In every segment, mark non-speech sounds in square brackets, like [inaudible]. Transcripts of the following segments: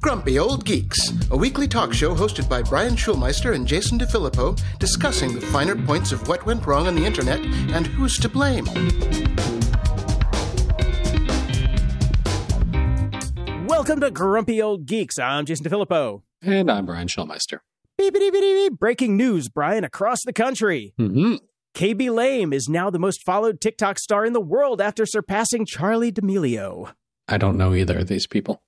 Grumpy Old Geeks, a weekly talk show hosted by Brian Schulmeister and Jason DeFilippo, discussing the finer points of what went wrong on the internet and who's to blame. Welcome to Grumpy Old Geeks. I'm Jason DeFilippo. And I'm Brian Schulmeister. Beep, beep, beep, beep. Breaking news, Brian, across the country. Mm-hmm. Khaby Lame is now the most followed TikTok star in the world after surpassing Charli D'Amelio. I don't know either of these people.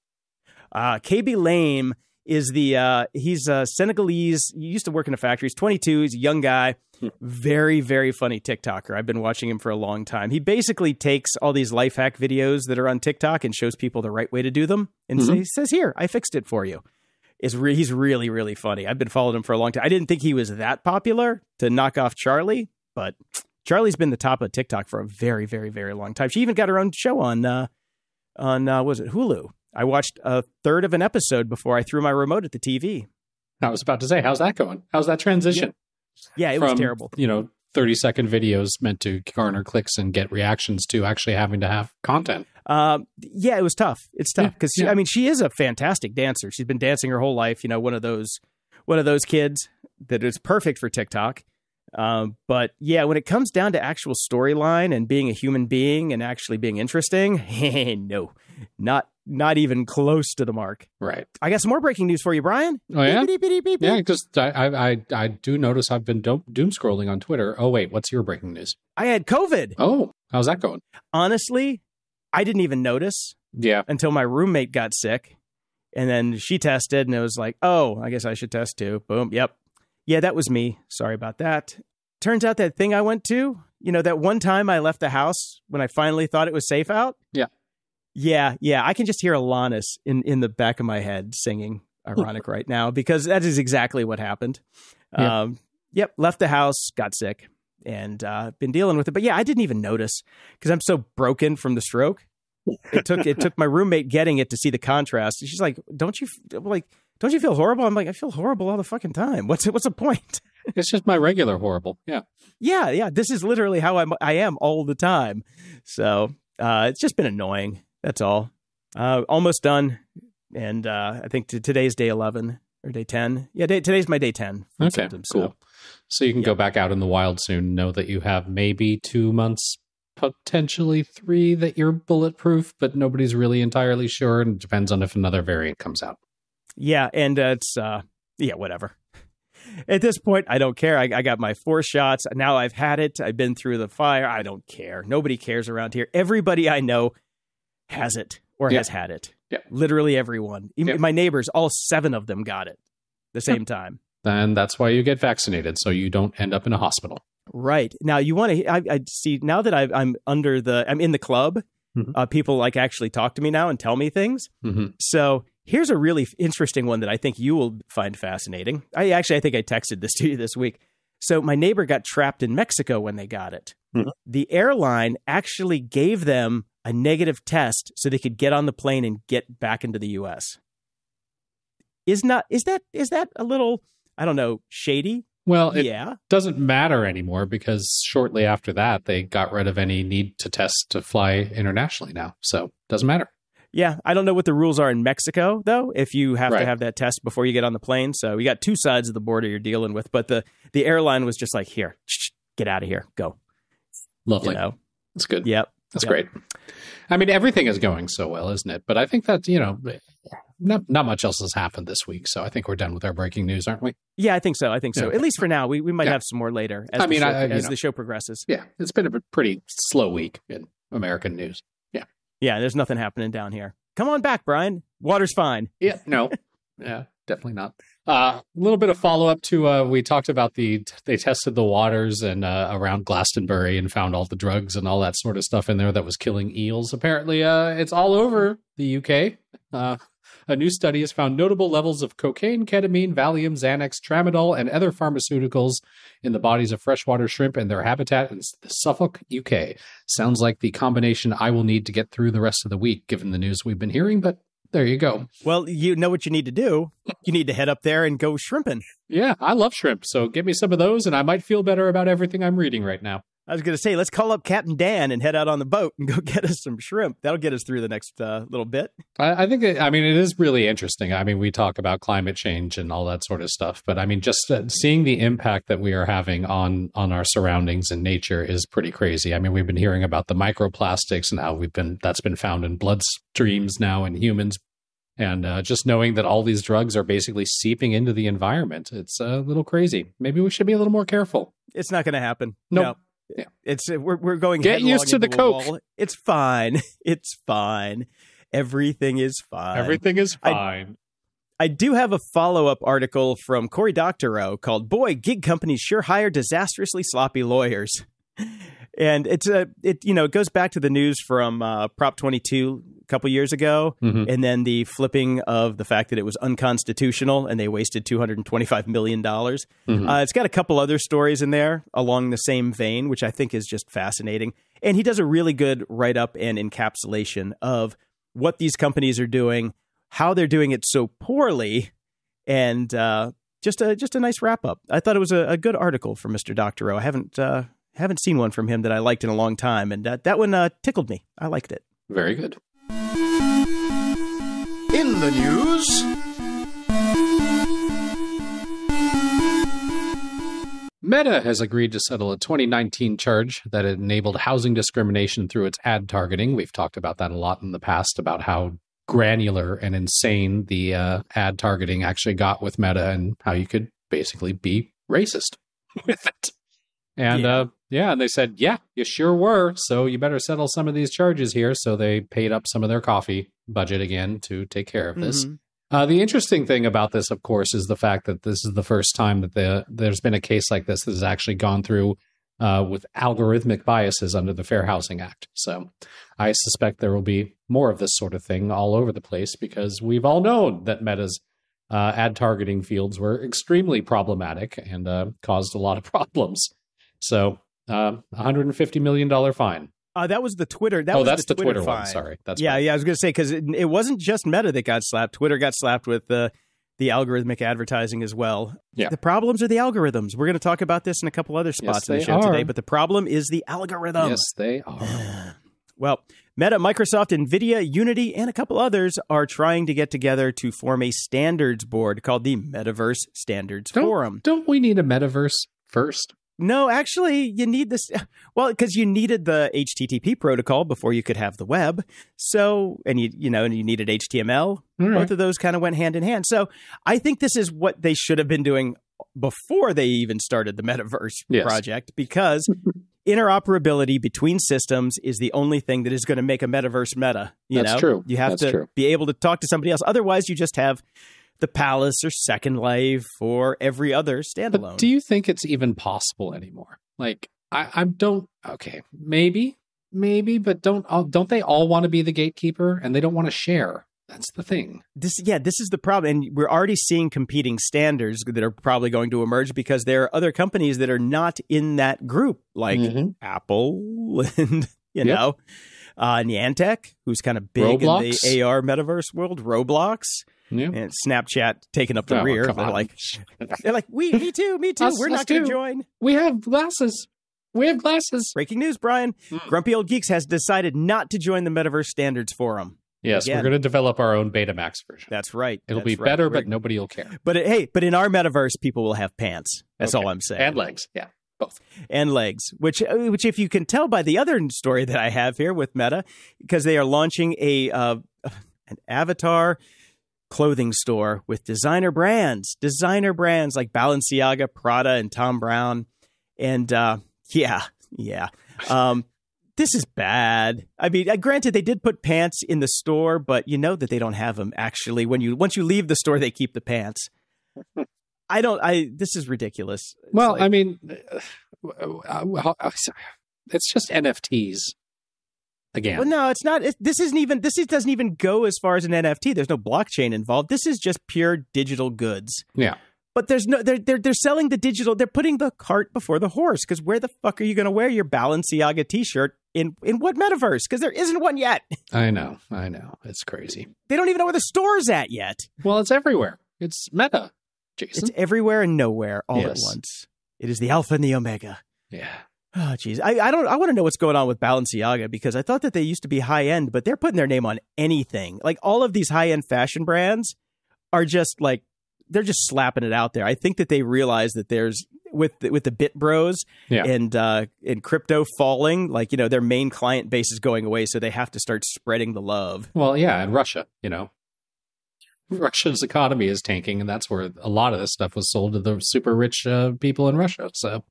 Uh, Khaby Lame is the uh, he's a Senegalese. He used to work in a factory. He's 22. He's a young guy. Very very funny TikToker. I've been watching him for a long time. He basically takes all these life hack videos that are on TikTok and shows people the right way to do them, and Mhm. he says, "Here, I fixed it for you." Is re- he's really really funny. I've been following him for a long time. I didn't think he was that popular to knock off Charli, but Charli's been the top of TikTok for a very very very long time. She even got her own show on uh, on uh, was it Hulu. I watched a third of an episode before I threw my remote at the TV. I was about to say, how's that going? How's that transition? Yeah, it From, was terrible. You know, 30 second videos meant to garner clicks and get reactions to actually having to have content. Um, yeah, it was tough. It's tough Yeah, because yeah. I mean she is a fantastic dancer. She's been dancing her whole life. You know, one of those one of those kids that is perfect for TikTok. Um, but yeah, when it comes down to actual storyline and being a human being and actually being interesting, [laughs] no, not not even close to the mark. Right. I got some more breaking news for you, Brian. Oh, yeah? Beep, beep, beep. Yeah, because I, I, I, I do notice I've been doom scrolling on Twitter. Oh, wait, what's your breaking news? I had COVID. Oh, how's that going? Honestly, I didn't even notice. Yeah. until my roommate got sick. And then she tested and it was like, oh, I guess I should test too. Boom. Yep. Yeah, that was me. Sorry about that. Turns out that thing I went to, you know, that one time I left the house when I finally thought it was safe out. Yeah. Yeah. Yeah. I can just hear Alanis in, in the back of my head singing ironic right now because that is exactly what happened. Yeah. Um, yep. Left the house, got sick and uh, been dealing with it. But yeah, I didn't even notice because I'm so broken from the stroke it took it took my roommate getting it to see the contrast. She's like, "Don't you f- like? Don't you feel horrible?" I'm like, "I feel horrible all the fucking time. What's what's the point?" [laughs] It's just my regular horrible. Yeah. yeah, yeah. This is literally how I'm. I am all the time. So uh, it's just been annoying. That's all. Uh, almost done, and uh, I think t- today's day eleven or day ten. Yeah, day, today's my day ten. Okay, symptoms, cool. so- So you can Yeah. go back out in the wild soon, know that you have maybe two months, potentially three, that you're bulletproof, but nobody's really entirely sure. And it depends on if another variant comes out. Yeah, and uh, it's uh, yeah, whatever. At this point, I don't care. I, I got my four shots. Now I've had it. I've been through the fire. I don't care. Nobody cares around here. Everybody I know has it or Yeah. has had it. Yeah. Literally everyone. Even Yeah. My neighbors, all seven of them got it the same time. And that's why you get vaccinated, so you don't end up in a hospital. Right now, you want to? I, I see now that I, I'm under the. I'm in the club. Mhm. Uh, people like actually talk to me now and tell me things. hmm So here's a really interesting one that I think you will find fascinating. I actually I think I texted this [laughs] to you this week. So my neighbor got trapped in Mexico when they got it. Mhm. The airline actually gave them a negative test so they could get on the plane and get back into the US. Is not is that is that a little I don't know, shady? Well, it yeah. doesn't matter anymore because shortly after that, they got rid of any need to test to fly internationally now. So doesn't matter. Yeah, I don't know what the rules are in Mexico though. If you have to have that test before you get on the plane, so you got two sides of the border you're dealing with. But the the airline was just like, here, shh, get out of here, go. Lovely. You know, That's good. yep. That's Yep. great. I mean, everything is going so well, isn't it? But I think that you know, not not much else has happened this week, so I think we're done with our breaking news, aren't we? Yeah, I think so. I think so. Yeah. At least for now, we we might Yeah. have some more later as I the mean, show, I- I- as know. the show progresses. Yeah, it's been a pretty slow week in American news. Yeah, there's nothing happening down here. Come on back, Brian. Water's fine. Yeah, no, [laughs] yeah, definitely not. Uh, a little bit of follow up to uh, we talked about the they tested the waters and uh, around Glastonbury and found all the drugs and all that sort of stuff in there that was killing eels. Apparently, uh, it's all over the UK. A new study has found notable levels of cocaine, ketamine, Valium, Xanax, Tramadol, and other pharmaceuticals in the bodies of freshwater shrimp and their habitat in Suffolk, UK. Sounds like the combination I will need to get through the rest of the week, given the news we've been hearing. But there you go. Well, you know what you need to do. You need to head up there and go shrimping. Yeah, I love shrimp. So give me some of those, and I might feel better about everything I'm reading right now. I was going to say, let's call up Captain Dan and head out on the boat and go [laughs] get us some shrimp. That'll get us through the next uh, little bit. I, I think, it, I mean, it is really interesting. I mean, we talk about climate change and all that sort of stuff, but I mean, just uh, seeing the impact that we are having on on our surroundings and nature is pretty crazy. I mean, we've been hearing about the microplastics and how we've been that's been found in bloodstreams now in humans, and uh, just knowing that all these drugs are basically seeping into the environment, it's a little crazy. Maybe we should be a little more careful. It's not going to happen. Nope. No. Yeah. It's uh, we're we're going Get used to the Coke. wall. It's fine. [laughs] It's fine. Everything is fine. Everything is I- fine. I do have a follow up article from Cory Doctorow called "Boy, Gig Companies Sure Hire Disastrously Sloppy Lawyers," [laughs] and it's a it you know it goes back to the news from uh, Prop 22 a couple years ago, Mhm. and then the flipping of the fact that it was unconstitutional and they wasted 225 million dollars. Mhm. Uh, it's got a couple other stories in there along the same vein, which I think is just fascinating. And he does a really good write up and encapsulation of what these companies are doing, how they're doing it so poorly, and uh, just a just a nice wrap up. I thought it was a, a good article for Mr. Doctorow. I haven't uh, haven't seen one from him that I liked in a long time, and that that one uh, tickled me. I liked it. Very good. In the news, Meta has agreed to settle a 2019 charge that it enabled housing discrimination through its ad targeting. We've talked about that a lot in the past about how granular and insane the uh, ad targeting actually got with Meta and how you could basically be racist [laughs] with it. And Yeah. yeah. Uh, yeah, and they said, yeah, you sure were. So you better settle some of these charges here. So they paid up some of their coffee budget again to take care of this. Mhm. Uh, the interesting thing about this, of course, is the fact that this is the first time that the, there's been a case like this that has actually gone through uh, with algorithmic biases under the Fair Housing Act. So I suspect there will be more of this sort of thing all over the place because we've all known that Meta's uh, ad targeting fields were extremely problematic and uh, caused a lot of [laughs] problems. So, uh, $150 million fine. Uh, that was the Twitter. That oh, was that's the Twitter, fine. one. Sorry. That's yeah, right. yeah. I was going to say because it, it wasn't just Meta that got slapped. Twitter got slapped with the the algorithmic advertising as well. Yeah. The problems are the algorithms. We're going to talk about this in a couple other spots in the show today. But the problem is the algorithm. Yes, they are. [sighs] Well, Meta, Microsoft, Nvidia, Unity, and a couple others are trying to get together to form a standards board called the Metaverse Standards Don't- Forum. Don't we need a metaverse first? No, actually, you need this. [laughs] Well, because you needed the HTTP protocol before you could have the web. So, and you you know, and you needed HTML. Right. Both of those kind of went hand in hand. So, I think this is what they should have been doing before they even started the metaverse Yes. project because [laughs] interoperability between systems is the only thing that is going to make a metaverse meta. You That's know, true. you have That's to true. be able to talk to somebody else. Otherwise, you just have the Palace or Second Life or every other standalone. But do you think it's even possible anymore? Like, I, I don't. Okay, maybe, maybe, but don't don't they all want to be the gatekeeper and they don't want to share? That's the thing. this yeah this is the problem and we're already seeing competing standards that are probably going to emerge because there are other companies that are not in that group like Mhm. apple [laughs] and you Yep. know uh niantic who's kind of big in the ar metaverse world roblox Yeah. and snapchat taking up the Oh, rear they're on. like [laughs] they're like we me too me too Us- we're not going to join we have glasses. We have glasses. breaking news brian Mm. grumpy old geeks has decided not to join the metaverse standards forum Yes, Again. we're going to develop our own Betamax version. that's right It'll That's be right. better, We're- but nobody will care. but it, hey but in our metaverse people will have pants that's Okay. all i'm saying And legs. Yeah, both. and legs, which uh, which if you can tell by the other story that I have here with Meta, because they are launching a uh, an avatar clothing store with designer brands, designer brands like Balenciaga, Prada, and Thom Browne, and uh, yeah, yeah. Um, this is bad. I mean, uh, granted, they did put pants in the store, but you know that they don't have them actually. When you once you leave the store, they keep the pants. [laughs] I don't. I. This is ridiculous. It's Well, like- I mean, uh, it's just NFTs again. Well, no, it's not. It, this isn't even. This is, doesn't even go as far as an NFT. There's no blockchain involved. This is just pure digital goods. Yeah. But there's no. They're they're they're selling the digital. They're putting the cart before the horse. Because where the fuck are you going to wear your Balenciaga T-shirt in in what metaverse? Because there isn't one yet. [laughs] I know, I know. It's crazy. They don't even know where the store's at yet. Well, it's everywhere. It's meta, Jason. It's everywhere and nowhere all at once. It is the alpha and the omega. yeah. Oh, geez. I, I don't. I want to know what's going on with Balenciaga because I thought that they used to be high end, but they're putting their name on anything. Like all of these high end fashion brands are just like they're just slapping it out there. I think that they realize that there's with the, with the Bit Bros Yeah. and uh, and crypto falling, like you know their main client base is going away, so they have to start spreading the love. Well, yeah, and Russia, you know. Russia's economy is tanking, and that's where a lot of this stuff was sold to the super rich uh, people in Russia. So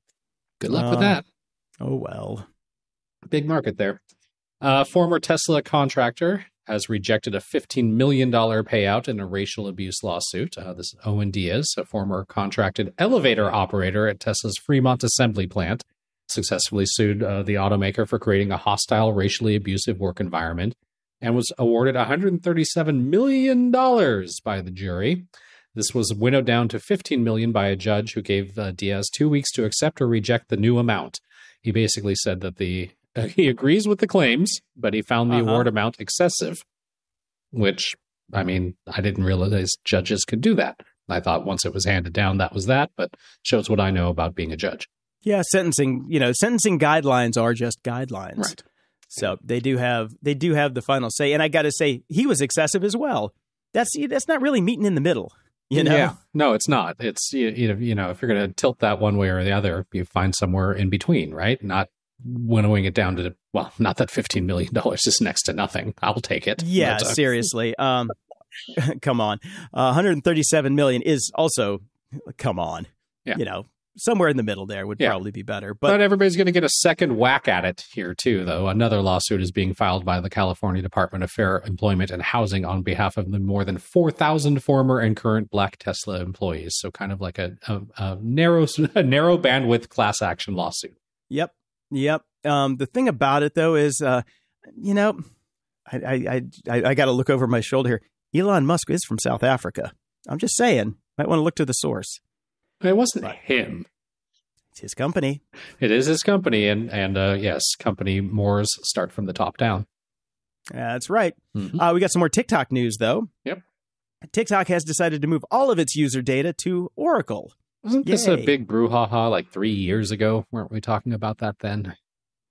good luck with Oh. that. Oh well. Big market there. Uh, former Tesla contractor has rejected a $15 million payout in a racial abuse lawsuit. Uh, this is Owen Diaz, a former contracted elevator operator at Tesla's Fremont assembly plant, successfully sued uh, the automaker for creating a hostile, racially abusive work environment and was awarded $137 million by the jury. This was winnowed down to 15 million by a judge who gave uh, Diaz two weeks to accept or reject the new amount. He basically said that the uh, [laughs] he agrees with the claims, but he found the Uh-huh. award amount excessive. Which, I mean, I didn't realize judges could do that. I thought once it was handed down, that was that. But shows what I know about being a judge. Yeah, sentencing. You know, sentencing guidelines are just guidelines. Right. So they do have they do have the final say, and I got to say he was excessive as well. That's that's not really meeting in the middle, [laughs] you know. Yeah. No, it's not. It's you, you know, if you're going to tilt that one way or the other, you find somewhere in between, right? Not winnowing it down to well, [laughs] not that fifteen million dollars is next to nothing. I'll take it. Yeah, seriously. Um, [laughs] come on, uh, 137 million is also come on. Yeah. You know, somewhere in the middle there would Yeah. probably be better. But, But everybody's going to get a second whack at it here too, though. Another lawsuit is being filed by the California Department of Fair Employment and Housing on behalf of the more than four thousand former and current Black Tesla employees. So, kind of like a, a, a narrow, [laughs] a narrow bandwidth class action lawsuit. Yep, yep. Um, the thing about it though is, uh, you know, I I I, I, I got to look over my shoulder here. Elon Musk is from South Africa. I'm just saying, might want to look to the source. It wasn't Right. him. It's his company. It is his company, and and uh, yes, company mores start from the top down. That's right. Mhm. Uh, we got some more TikTok news though. Yep. TikTok has decided to move all of its user data to Oracle. Wasn't this a big brouhaha like three years ago? Weren't we talking about that then?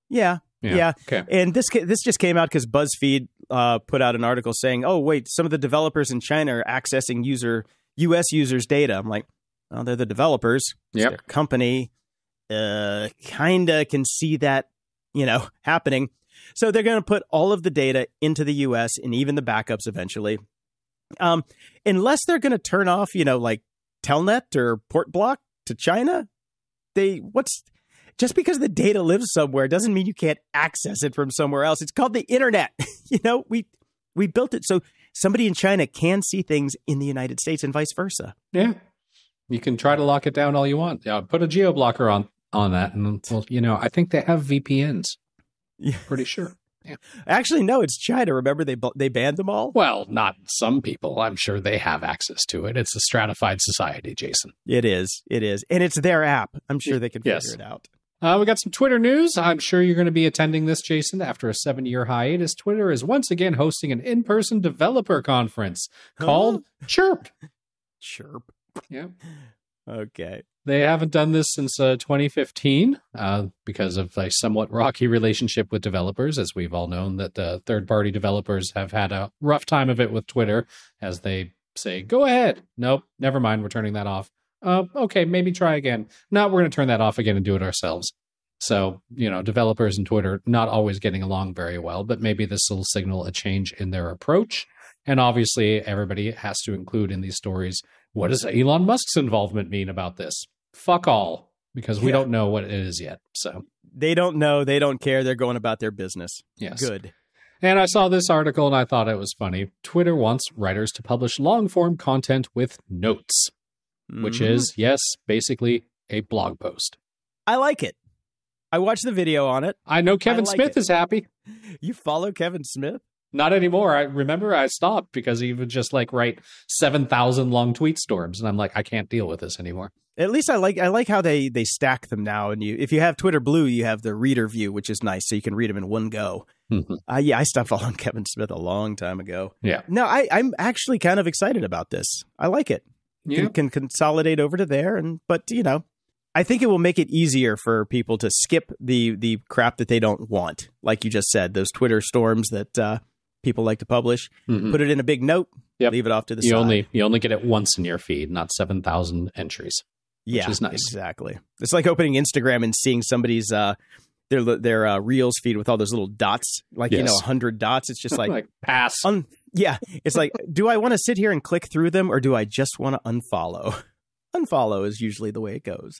Yeah, Yeah. Okay. And this this just came out because BuzzFeed uh, put out an article saying, "Oh, wait, some of the developers in China are accessing user U.S. users' data." I'm like, "Well, they're the developers. Yeah, company. Uh, kinda can see that, you know, [laughs] happening. So they're going to put all of the data into the U.S. and even the backups eventually. Um, unless they're going to turn off, you know, like Telnet or Port Block to China, they what's just because the data lives somewhere doesn't mean you can't access it from somewhere else. It's called the internet. [laughs] you know, we we built it so somebody in China can see things in the United States and vice versa. Yeah. You can try to lock it down all you want. Yeah, put a geo blocker on on that, and [laughs] well, you know, I think they have VPNs. Yeah. Pretty sure. Yeah. Actually, no, it's China. Remember they they banned them all. Well, not some people. I'm sure they have access to it. It's a stratified society, Jason. It is, it is, and it's their app. I'm sure they can Yes. figure it out. Uh, we got some Twitter news. I'm sure you're going to be attending this, Jason. After a seven year hiatus, Twitter is once again hosting an in person developer conference called Chirp. Chirp. Yeah. Okay. They haven't done this since uh, 2015 uh, because of a somewhat rocky relationship with developers, as we've all known that the third party developers have had a rough time of it with Twitter as they say, go ahead. Nope, never mind. We're turning that off. Uh, okay, maybe try again. No, we're going to turn that off again and do it ourselves. So, you know, developers and Twitter not always getting along very well, but maybe this will signal a change in their approach. And obviously, everybody has to include in these stories what does Elon Musk's involvement mean about this? Fuck all, because we Yeah. don't know what it is yet. So, They don't know. They don't care. They're going about their business. yes. Good. And I saw this article and I thought it was funny. Twitter wants writers to publish long form content with notes, which Mhm. is, yes, basically a blog post. I like it. I watched the video on it. I know Kevin like Smith it. is happy. You follow Kevin Smith? Not anymore. I remember I stopped because he would just like write 7,000 long tweet storms. And I'm like, I can't deal with this anymore. At least I like I like how they they stack them now. And you, if you have Twitter Blue, you have the reader view, which is nice, so you can read them in one go. Mhm. Uh, yeah, I stopped following [laughs] Kevin Smith a long time ago. Yeah. No, I, I'm actually kind of excited about this. I like it. Yeah. Can, can consolidate over to there, and but you know, I think it will make it easier for people to skip the the crap that they don't want, like you just said, those Twitter storms that uh, people like to publish. Mhm. Put it in a big note, Yep. leave it off to the You side. only you only get it once in your feed, not seven thousand entries. yeah, is nice. Exactly. It's like opening Instagram and seeing somebody's uh, their their uh, reels feed with all those little dots, like you Yes. know, hundred dots. It's just [laughs] like, like pass. un- yeah, it's like, do I want to sit here and click through them, or do I just want to unfollow? [laughs] Unfollow is usually the way it goes.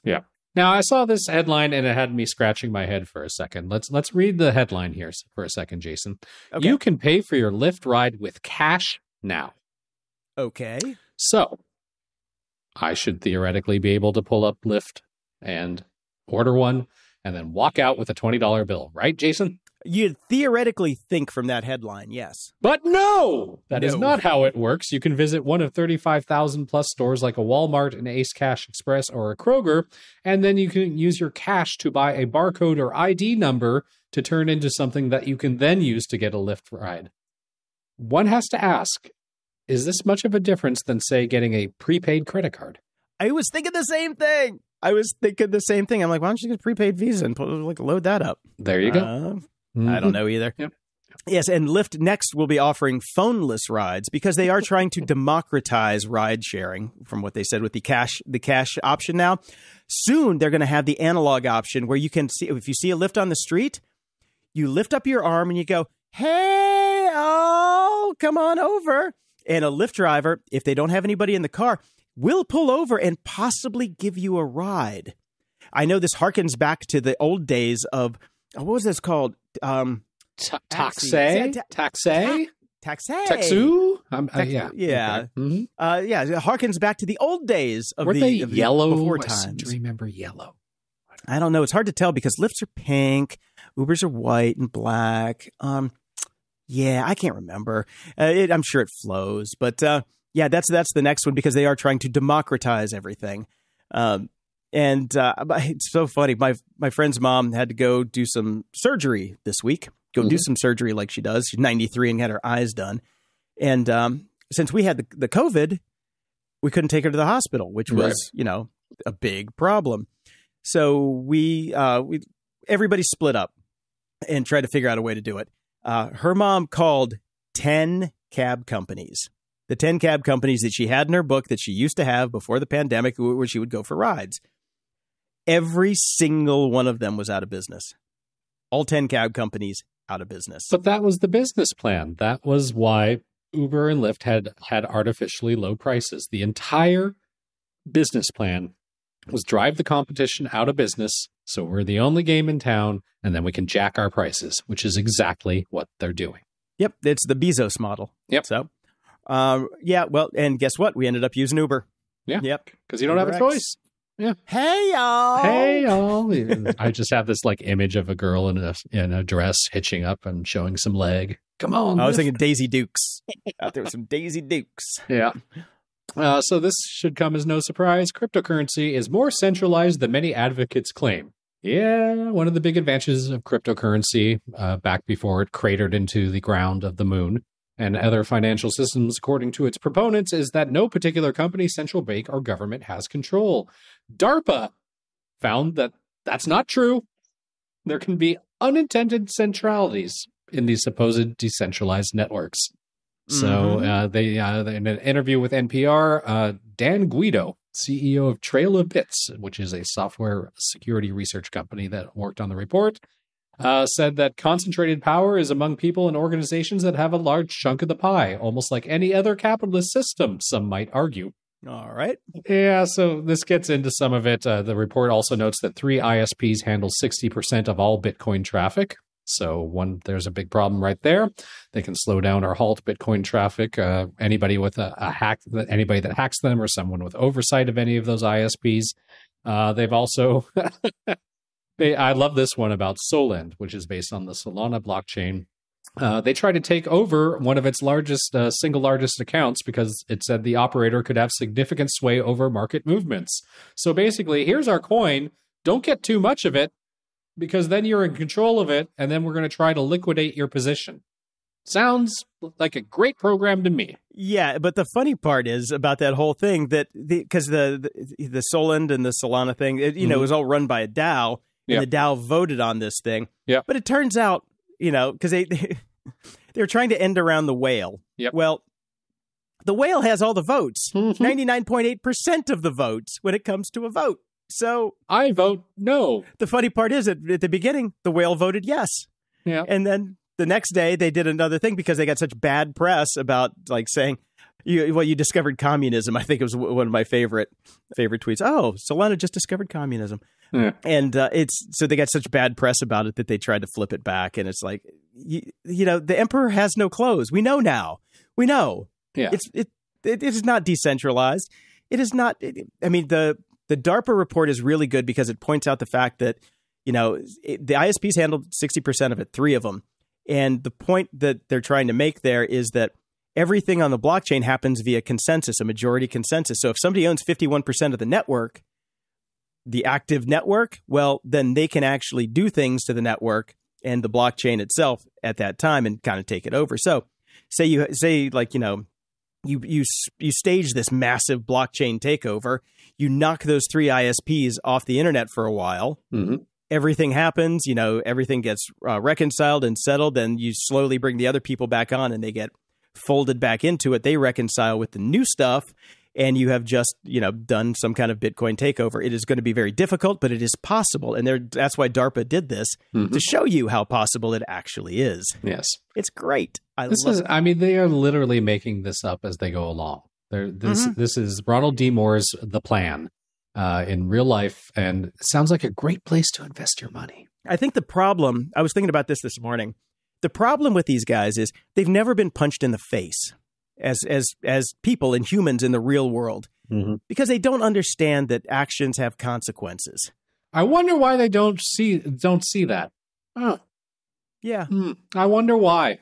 Now I saw this headline and it had me scratching my head for a second. Let's let's read the headline here for a second, Jason. Okay. You can pay for your Lyft ride with cash now. okay. So I should theoretically be able to pull up Lyft and order one and then walk out with a twenty dollar bill, right, Jason? You'd theoretically think from that headline, yes. But no, that is No. not how it works. You can visit one of 35,000 plus stores like a Walmart, an Ace Cash Express, or a Kroger, and then you can use your cash to buy a barcode or ID number to turn into something that you can then use to get a Lyft ride. One has to ask is this much of a difference than, say, getting a prepaid credit card? I was thinking the same thing. I was thinking the same thing. I'm like, why don't you get a prepaid Visa and put, like load that up? There you go. Uh, I don't mm-hmm. know either. Yep. Yes, and Lyft next will be offering phoneless rides because they are trying to democratize ride sharing from what they said with the cash the cash option now. Soon they're going to have the analog option where you can see if you see a Lyft on the street, you lift up your arm and you go, "Hey, oh, come on over." And a Lyft driver, if they don't have anybody in the car, will pull over and possibly give you a ride. I know this harkens back to the old days of oh, what was this called? Um, Ta- Taxi. Taxi? Taxi? taxi. Taxu? Um, uh, yeah. yeah. Okay. Mhm. Uh, yeah, it harkens back to the old days of Were the, they of the yellow? before I times. to remember yellow. I don't know. It's hard to tell because Lyfts are pink, Ubers are white and black. Um, yeah, I can't remember. Uh, it, I'm sure it flows, but uh, yeah, that's that's the next one because they are trying to democratize everything. Um, and uh, [laughs] it's so funny. My my friend's mom had to go do some surgery this week. Go do Mhm. some surgery like she does. She's 93 and had her eyes done. And um, since we had the, the COVID, we couldn't take her to the hospital, which was Right. you know a big problem. So we uh, we everybody split up and tried to figure out a way to do it. Uh, her mom called ten cab companies, the ten cab companies that she had in her book that she used to have before the pandemic, where she would go for rides. Every single one of them was out of business. All ten cab companies out of business. But that was the business plan. That was why Uber and Lyft had had artificially low prices. The entire business plan was drive the competition out of business so we're the only game in town and then we can jack our prices, which is exactly what they're doing. Yep, it's the Bezos model. Yep. So, um, yeah, well, and guess what? We ended up using Uber. Yeah. Yep. Because you don't have a choice. Hey y'all. Hey, y'all. [laughs] I just have this like image of a girl in a in a dress hitching up and showing some leg. Come on. I was thinking Daisy Dukes. Out there with some Daisy Dukes. Yeah. Uh, so this should come as no surprise. Cryptocurrency is more centralized than many advocates claim. Yeah, one of the big advantages of cryptocurrency uh, back before it cratered into the ground of the moon and other financial systems, according to its proponents, is that no particular company, central bank, or government has control. DARPA found that that's not true. There can be unintended centralities in these supposed decentralized networks. So Mhm. uh, they, uh, in an interview with NPR, uh, Dan Guido, CEO of Trail of Bits, which is a software security research company that worked on the report, uh, said that concentrated power is among people and organizations that have a large chunk of the pie, almost like any other capitalist system. Some might argue. All right. Yeah, so this gets into some of it. Uh, the report also notes that three ISPs handle 60% of all Bitcoin traffic. So one, there's a big problem right there. They can slow down or halt Bitcoin traffic. Uh, anybody with a, a hack, anybody that hacks them, or someone with oversight of any of those ISPs. Uh, they've also, [laughs] they, I love this one about Solend, which is based on the Solana blockchain. Uh, they tried to take over one of its largest, uh, single largest accounts because it said the operator could have significant sway over market movements. So basically, here's our coin. Don't get too much of it because then you're in control of it, and then we're going to try to liquidate your position. Sounds like a great program to me. Yeah, but the funny part is about that whole thing that because the, the the Solend and the Solana thing, it, you know, Mhm. it was all run by a DAO, Yeah. and the DAO voted on this thing. Yeah. but it turns out, you know, because [laughs] they they were trying to end around the whale. Yep. Well, the whale has all the votes, [laughs] Mhm. ninety nine point eight percent of the votes when it comes to a vote. So I vote no. the funny part is that at the beginning, the whale voted yes. Yeah. And then the next day they did another thing because they got such bad press about like saying, you, well, you discovered communism. I think it was one of my favorite favorite tweets. Oh, Solana just discovered communism. Yeah. And uh, it's so they got such bad press about it that they tried to flip it back. And it's like, you, you know, the emperor has no clothes. We know now. We know. Yeah. It's it, it is not decentralized. It is not. It, I mean the the DARPA report is really good because it points out the fact that you know it, the ISPs handled sixty percent of it, three of them, and the point that they're trying to make there is that everything on the blockchain happens via consensus, a majority consensus. So if somebody owns fifty one percent of the network, the active network, well, then they can actually do things to the network and the blockchain itself at that time and kind of take it over. So say you say like you know you you you stage this massive blockchain takeover you knock those three isps off the internet for a while. Hmm everything happens you know everything gets uh, reconciled and settled then you slowly bring the other people back on and they get folded back into it. They reconcile with the new stuff and you have just you know done some kind of bitcoin takeover it is going to be very difficult but it is possible and there that's why darpa did this Mhm. to show you how possible it actually is Yes. it's great i This love is. it. I mean, they are literally making this up as they go along. They're, this Mhm. this is Ronald D. Moore's The Plan uh, in real life, and sounds like a great place to invest your money. I think the problem, I was thinking about this this morning. The problem with these guys is they've never been punched in the face as as as people and humans in the real world Mm-hmm. because they don't understand that actions have consequences. I wonder why they don't see don't see that. Oh, Yeah. hmm. I wonder why.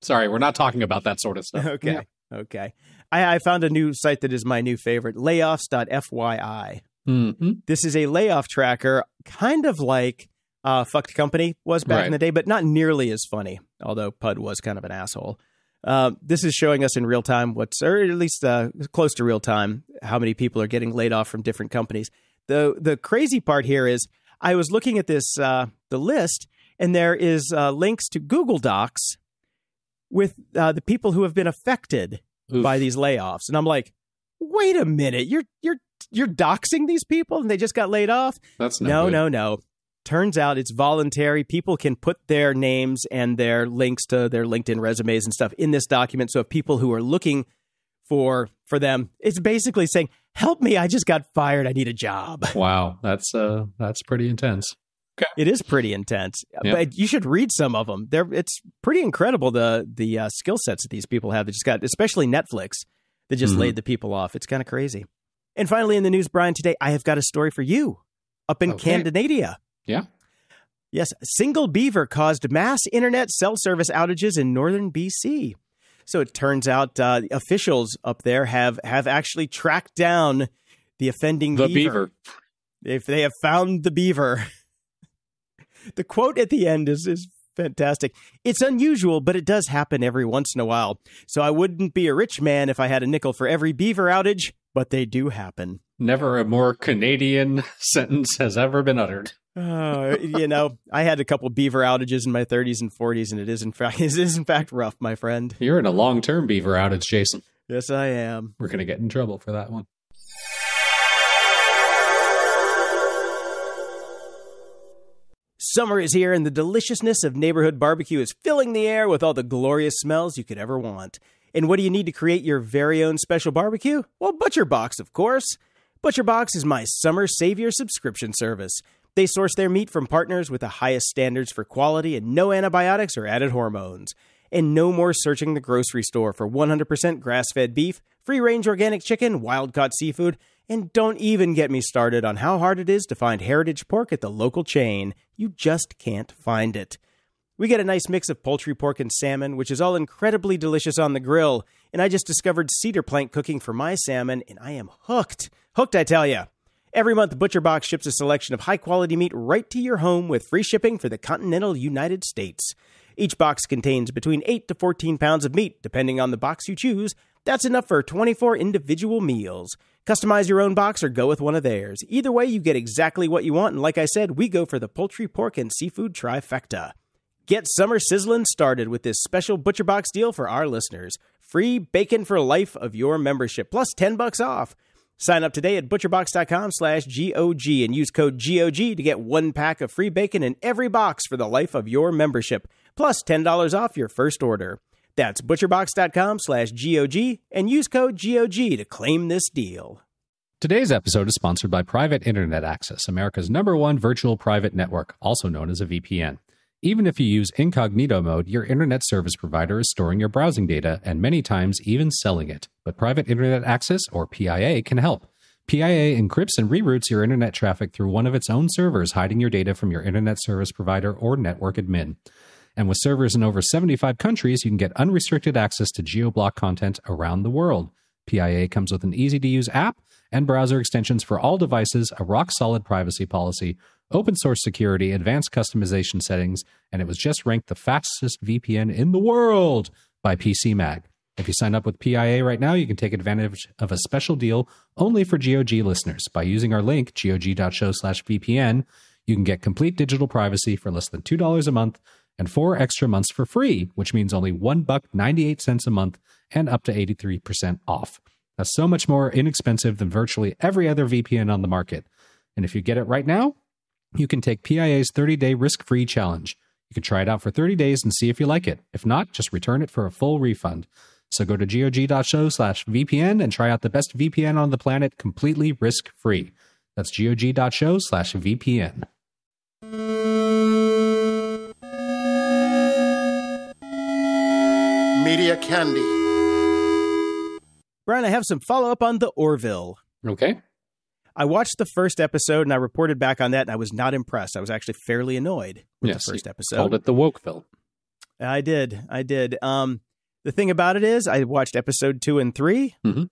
Sorry, we're not talking about that sort of stuff. [laughs] Okay. Yeah. Okay. I, I found a new site that is my new favorite, layoffs.fyi. Mhm. This is a layoff tracker, kind of like uh, Fucked Company was back in the day, but not nearly as funny, although Pud was kind of an asshole. Um, this is showing us in real time what's, or at least uh, close to real time, how many people are getting laid off from different companies. The the crazy part here is I was looking at this uh, the list, and there is uh, links to Google Docs with uh, the people who have been affected Oof. by these layoffs, and I'm like, wait a minute, you're you're you're doxing these people, and they just got laid off. That's No, good. no, no. Turns out it's voluntary. People can put their names and their links to their LinkedIn resumes and stuff in this document. So if people who are looking for for them, it's basically saying, "Help me! I just got fired. I need a job." [laughs] Wow, that's uh, that's pretty intense. Okay. It is pretty intense, Yeah. but you should read some of them. They're it's pretty incredible the the uh, skill sets that these people have. They just got, especially Netflix, that just Mhm. laid the people off. It's kind of crazy. And finally, in the news, Brian, today I have got a story for you up in Okay. Canadadia. Yeah. Yes, single beaver caused mass internet cell service outages in northern BC. So it turns out uh, officials up there have have actually tracked down the offending The beaver. beaver. If they have found the beaver. [laughs] the quote at the end is is fantastic. It's unusual, but it does happen every once in a while. So I wouldn't be a rich man if I had a nickel for every beaver outage, but they do happen. Never a more Canadian [laughs] sentence has ever been uttered. Uh, you know, I had a couple beaver outages in my 30s and 40s, and it is in fact [laughs] it is in fact rough, my friend. You're in a long term beaver outage, Jason. Yes, I am. We're going to get in trouble for that one. Summer is here, and the deliciousness of neighborhood barbecue is filling the air with all the glorious smells you could ever want. And what do you need to create your very own special barbecue? Well, ButcherBox, of course. ButcherBox is my summer savior subscription service. They source their meat from partners with the highest standards for quality and no antibiotics or added hormones. And no more searching the grocery store for 100% grass fed beef, free range organic chicken, wild caught seafood, and don't even get me started on how hard it is to find heritage pork at the local chain. You just can't find it. We get a nice mix of poultry, pork, and salmon, which is all incredibly delicious on the grill. And I just discovered cedar plank cooking for my salmon, and I am hooked. Hooked, I tell ya. Every month, ButcherBox ships a selection of high quality meat right to your home with free shipping for the continental United States. Each box contains between 8 to 14 pounds of meat, depending on the box you choose. That's enough for 24 individual meals. Customize your own box or go with one of theirs. Either way, you get exactly what you want, and like I said, we go for the poultry, pork, and seafood trifecta. Get summer sizzling started with this special Butcher Box deal for our listeners. Free bacon for life of your membership, plus 10 bucks off. Sign up today at butcherbox.com slash GOG and use code GOG to get one pack of free bacon in every box for the life of your membership, plus $10 off your first order. That's butcherbox.com slash GOG and use code GOG to claim this deal. Today's episode is sponsored by Private Internet Access, America's number one virtual private network, also known as a VPN. Even if you use incognito mode, your internet service provider is storing your browsing data and many times even selling it. But Private Internet Access, or PIA, can help. PIA encrypts and reroutes your internet traffic through one of its own servers, hiding your data from your internet service provider or network admin. And with servers in over 75 countries, you can get unrestricted access to geoblock content around the world. PIA comes with an easy to use app and browser extensions for all devices, a rock solid privacy policy, open source security, advanced customization settings, and it was just ranked the fastest VPN in the world by PC Mag. If you sign up with PIA right now, you can take advantage of a special deal only for GOG listeners. By using our link, gog.show slash VPN, you can get complete digital privacy for less than $2 a month and four extra months for free, which means only one buck 98 cents a month and up to 83% off. That's so much more inexpensive than virtually every other VPN on the market. And if you get it right now, you can take PIA's 30 day risk free challenge. You can try it out for 30 days and see if you like it. If not, just return it for a full refund. So go to gog.show slash VPN and try out the best VPN on the planet completely risk free. That's gog.show slash VPN. Media Candy. Brian, I have some follow up on the Orville. Okay. I watched the first episode and I reported back on that, and I was not impressed. I was actually fairly annoyed with Yes, the first episode. Called it the Wokeville. I did. I did. Um, the thing about it is, I watched episode two and 3 Mhm.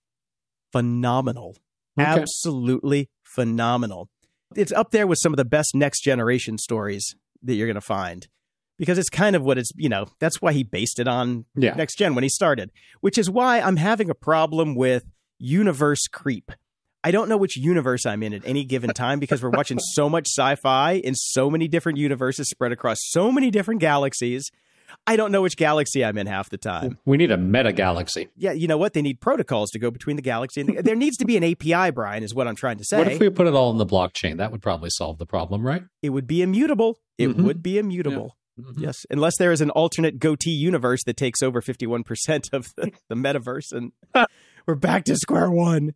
Phenomenal. Okay. Absolutely phenomenal. It's up there with some of the best next generation stories that you're going to find because it's kind of what it's, you know, that's why he based it on Yeah. next gen when he started, which is why I'm having a problem with universe creep. I don't know which universe I'm in at any given time because we're watching [laughs] so much sci-fi in so many different universes spread across so many different galaxies. I don't know which galaxy I'm in half the time. We need a meta galaxy. Yeah, you know what? They need protocols to go between the galaxy and the, there needs to be an API, Brian, is what I'm trying to say. What if we put it all in the blockchain? That would probably solve the problem, right? it would be immutable. It Mhm. would be immutable. Mhm. Yes, unless there is an alternate goatee universe that takes over 51% of the, the metaverse and [laughs] we're back to square one.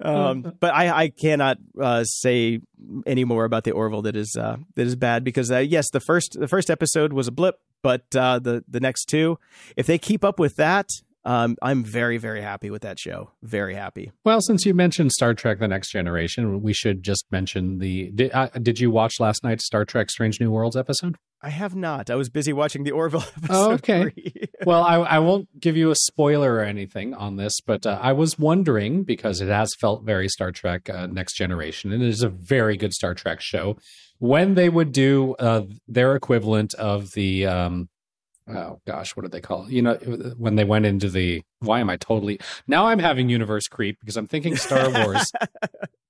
Um, [laughs] but I, I cannot uh, say any more about the Orville that is uh, that is bad because uh, yes, the first the first episode was a blip, but uh, the the next two, if they keep up with that, um, I'm very very happy with that show. Very happy. Well, since you mentioned Star Trek: The Next Generation, we should just mention the. Did, uh, did you watch last night's Star Trek: Strange New Worlds episode? I have not. I was busy watching the Orville [laughs] episode. Oh, okay. well, I, I won't give you a spoiler or anything on this, but uh, I was wondering because it has felt very Star Trek uh, Next Generation, and it is a very good Star Trek show. When they would do uh, their equivalent of the, um, oh gosh, what did they call it? You know, when they went into the. Why am I totally now? I'm having universe creep because I'm thinking Star Wars. [laughs]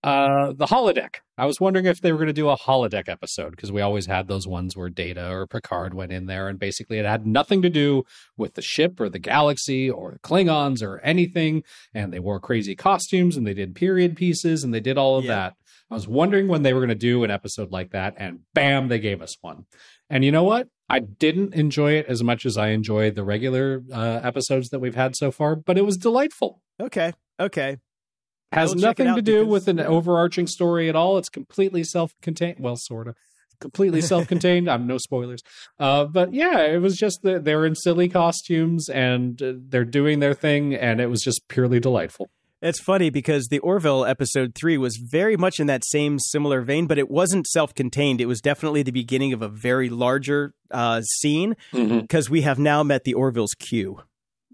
Uh, the holodeck. I was wondering if they were going to do a holodeck episode because we always had those ones where Data or Picard went in there, and basically it had nothing to do with the ship or the galaxy or the Klingons or anything. And they wore crazy costumes and they did period pieces and they did all of Yeah. that. I was wondering when they were going to do an episode like that, and bam, they gave us one. And you know what? I didn't enjoy it as much as I enjoyed the regular uh, episodes that we've had so far, but it was delightful okay. Okay. has nothing to do because- with an overarching story at all. It's completely self-contained. Well, sort of. Completely [laughs] self-contained. I'm no spoilers. Uh, but yeah, it was just that they're in silly costumes and uh, they're doing their thing, and it was just purely delightful. It's funny because the Orville episode three was very much in that same similar vein, but it wasn't self contained. It was definitely the beginning of a very larger uh, scene because we have now met the Orville's Q.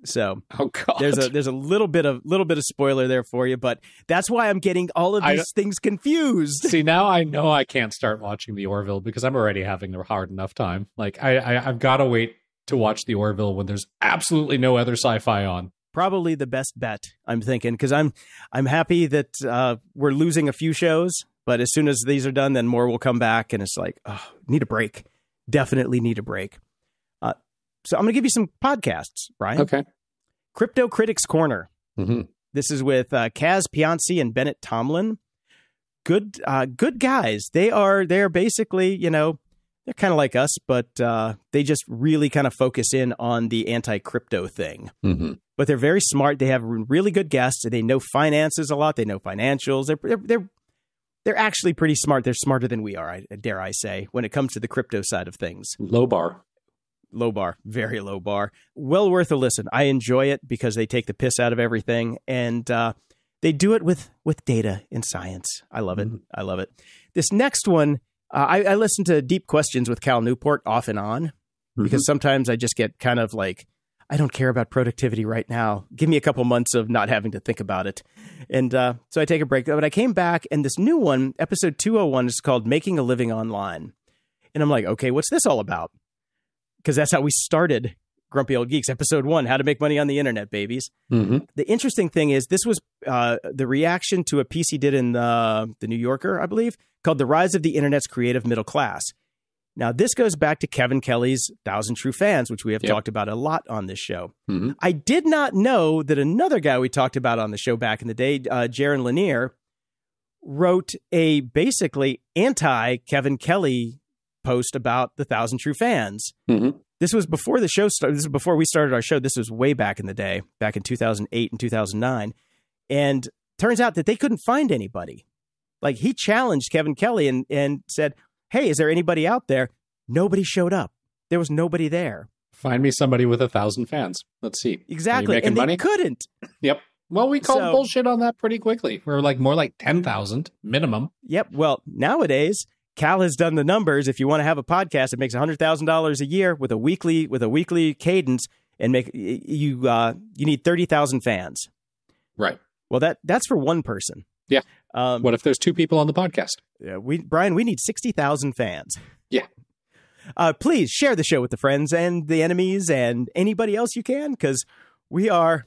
So Oh God, there's a there's a little bit of little bit of spoiler there for you, but that's why I'm getting all of these things confused. See now I know I can't start watching the Orville because I'm already having a hard enough time. Like I, I I've got to wait to watch the Orville when there's absolutely no other sci-fi on. Probably the best bet. I'm thinking because I'm I'm happy that uh, we're losing a few shows, but as soon as these are done, then more will come back, and it's like, oh, need a break. Definitely need a break. Uh, so I'm going to give you some podcasts, Brian. Okay. Crypto Critics Corner. hmm This is with uh, Cas Piancey and Bennett Tomlin. Good, uh, good guys. They are. They are basically, you know, they're kind of like us, but uh, they just really kind of focus in on the anti-crypto thing. hmm But they're very smart. They have really good guests. They know finances a lot. They know financials. They're they're they're, they're actually pretty smart. They're smarter than we are. I, dare I say, when it comes to the crypto side of things Low bar. low bar, very low bar. Well worth a listen. I enjoy it because they take the piss out of everything and uh, they do it with with data and science. I love it. Mhm. I love it. This next one, uh, I, I listen to Deep Questions with Cal Newport off and on because sometimes I just get kind of like. I don't care about productivity right now. Give me a couple months of not having to think about it. And uh, so I take a break. But I came back, and this new one, episode 201, is called Making a Living Online. And I'm like, okay, what's this all about? because that's how we started Grumpy Old Geeks, episode one, how to make money on the internet, babies. hmm The interesting thing is, this was uh, the reaction to a piece he did in the, the New Yorker, I believe, called The Rise of the Internet's Creative Middle Class. Now, this goes back to Kevin Kelly's Thousand True Fans, which we have Yep. talked about a lot on this show. hmm I did not know that another guy we talked about on the show back in the day, uh, Jaron Lanier, wrote a basically anti Kevin Kelly post about the Thousand True Fans. hmm This was before the show started. This is before we started our show. This was way back in the day, back in 2008 and 2009. And turns out that they couldn't find anybody. Like he challenged Kevin Kelly and, and said, Hey, is there anybody out there? Nobody showed up. There was nobody there. Find me somebody with a thousand fans. Let's see. Exactly. Are making and money? couldn't. Yep. Well, we called So- bullshit on that pretty quickly. We're like more like ten thousand minimum. Yep. Well, nowadays, Cal has done the numbers. If you want to have a podcast that makes hundred thousand dollars a year with a weekly with a weekly cadence, and make you uh, you need thirty thousand fans. Right. Well, that that's for one person. Yeah. Um, What if there's two people on the podcast? Yeah, we Brian, we need sixty thousand fans. Yeah. Uh, please share the show with the friends and the enemies and anybody else you can, because we are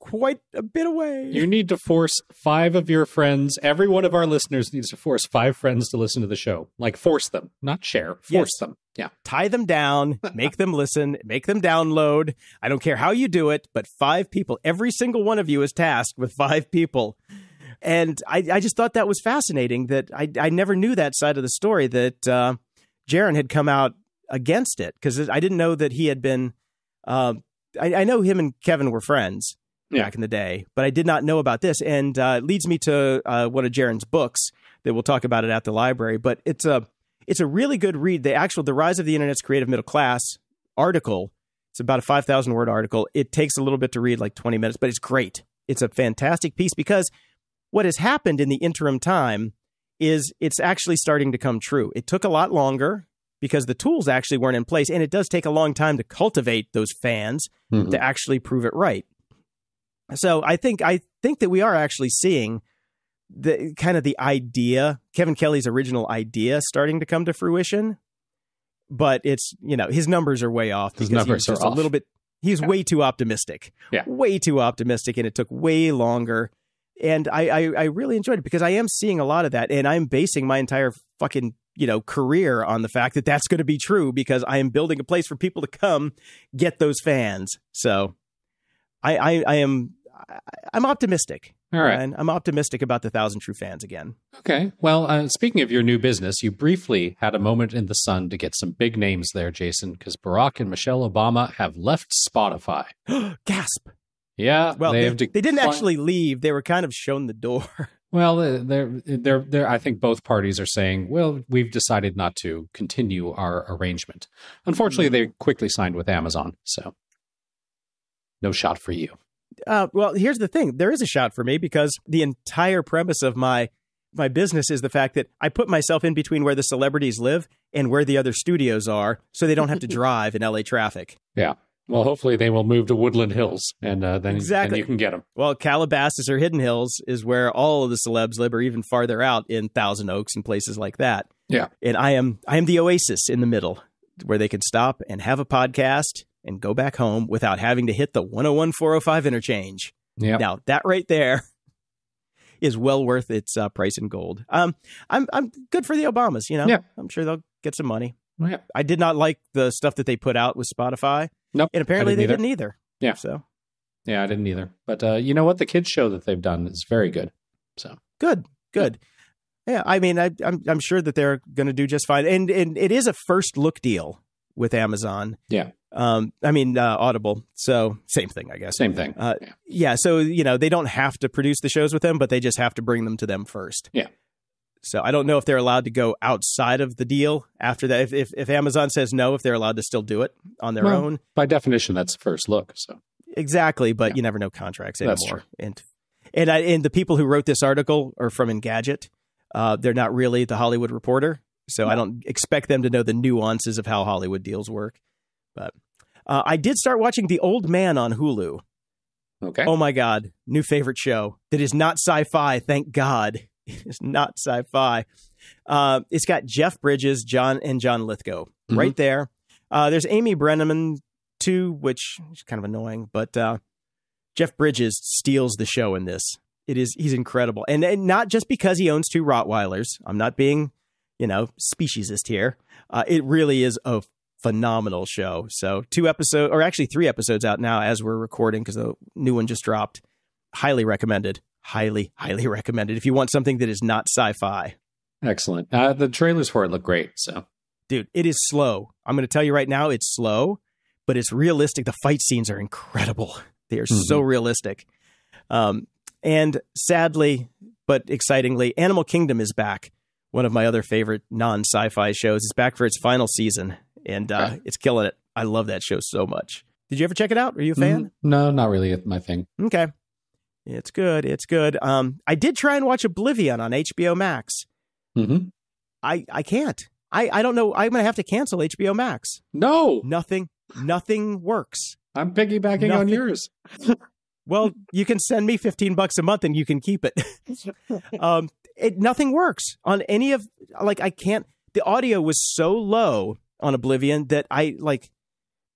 quite a bit away. You need to force five of your friends. Every one of our listeners needs to force five friends to listen to the show. Like force them, not share. Force Yes. them. Yeah. tie them down, [laughs] make them listen, make them download. I don't care how you do it, but five people, every single one of you is tasked with five people. And I, I just thought that was fascinating that I, I never knew that side of the story that uh, Jaron had come out against it because I didn't know that he had been. Uh, I, I know him and Kevin were friends Yeah. back in the day, but I did not know about this. And uh, it leads me to uh, one of Jaron's books that we'll talk about it at the library. But it's a it's a really good read. The actual The Rise of the Internet's Creative Middle Class article. It's about a 5,000 word article. It takes a little bit to read, like 20 minutes, but it's great. It's a fantastic piece because what has happened in the interim time is it's actually starting to come true. It took a lot longer because the tools actually weren't in place, and it does take a long time to cultivate those fans Mhm. to actually prove it right. So I think I think that we are actually seeing the kind of the idea, Kevin Kelly's original idea, starting to come to fruition. But it's you know his numbers are way off His because numbers he's are just off. a little bit. He's way too optimistic. Yeah. way too optimistic, and it took way longer. And I, I I really enjoyed it because I am seeing a lot of that, and I'm basing my entire fucking you know career on the fact that that's going to be true because I am building a place for people to come get those fans. So I I, I am I'm optimistic. All right. Ryan. I'm optimistic about the thousand true fans again. Okay. Well, uh, speaking of your new business, you briefly had a moment in the sun to get some big names there, Jason, because Barack and Michelle Obama have left Spotify. [gasps] Gasp! Yeah. Well, they, have they didn't actually leave. They were kind of shown the door. [laughs] Well, they're they're they're. I think both parties are saying, well, we've decided not to continue our arrangement. Unfortunately, Hmm. they quickly signed with Amazon, so no shot for you. Uh, well, here's the thing: there is a shot for me because the entire premise of my my business is the fact that I put myself in between where the celebrities live and where the other studios are, so they don't have to [laughs] drive in LA traffic. Yeah. Well, hopefully they will move to Woodland Hills, and uh, then Exactly. then you can get them. Well, Calabasas or Hidden Hills is where all of the celebs live, or even farther out in Thousand Oaks and places like that. Yeah. And I am I am the oasis in the middle where they could stop and have a podcast and go back home without having to hit the 101 405 interchange. Yeah. Now, that right there [laughs] is well worth its uh, price in gold. Um, I'm I'm good for the Obamas. You know, Yeah. I'm sure they'll get some money. Yeah. I did not like the stuff that they put out with Spotify, Nope. and apparently I they didn't didn't either. Yeah. So Yeah, I didn't either. But uh, you know what? The kids show that they've done is very good. So good, good. Yeah, I mean, I, I'm I'm sure that they're going to do just fine, and and it is a first look deal with Amazon. Yeah. Um, I mean, uh, Audible. So same thing, I guess. same thing. Uh, Yeah. yeah. So you know, they don't have to produce the shows with them, but they just have to bring them to them first. Yeah. So I don't know if they're allowed to go outside of the deal after that. If if, if Amazon says no, if they're allowed to still do it on their Well, own. By definition, that's the first look. So Exactly, but Yeah. you never know contracts anymore. That's true. And and I, and the people who wrote this article are from Engadget. Uh, they're not really the Hollywood Reporter, so I don't expect them to know the nuances of how Hollywood deals work. But uh, I did start watching The Old Man on Hulu. okay. Oh my god, new favorite show that is not sci-fi. Thank God, [laughs] it's not sci-fi. Uh, it's got Jeff Bridges, John and John Lithgow Mhm. right there. Uh, there's Amy Brenneman too, which is kind of annoying, but uh, Jeff Bridges steals the show in this. It is he's incredible, and, and not just because he owns two Rottweilers. I'm not being, you know, speciesist here. Uh, it really is a phenomenal show. So two episodes, or actually three episodes out now as we're recording because the new one just dropped. Highly recommended. Highly, highly recommended. If you want something that is not sci-fi, Excellent. Uh, the trailers for it look great. So dude, it is slow. I'm going to tell you right now, it's slow, but it's realistic. The fight scenes are incredible. [laughs] They are so realistic. Um, and sadly, but excitingly, Animal Kingdom is back. One of my other favorite non-sci-fi shows. It's back for its final season, and uh, Okay. it's killing it. I love that show so much. Did you ever check it out? Are you a fan? Mm, no, not really my thing. Okay. It's good. It's good. Um, I did try and watch Oblivion on HBO Max. hmm I, I can't. I, I don't know. I'm going to have to cancel HBO Max. No, Nothing, nothing works. I'm piggybacking on yours. [laughs] Well, you can send me 15 bucks a month and you can keep it. [laughs] um, it nothing works on any of like I can't the audio was so low on Oblivion that I like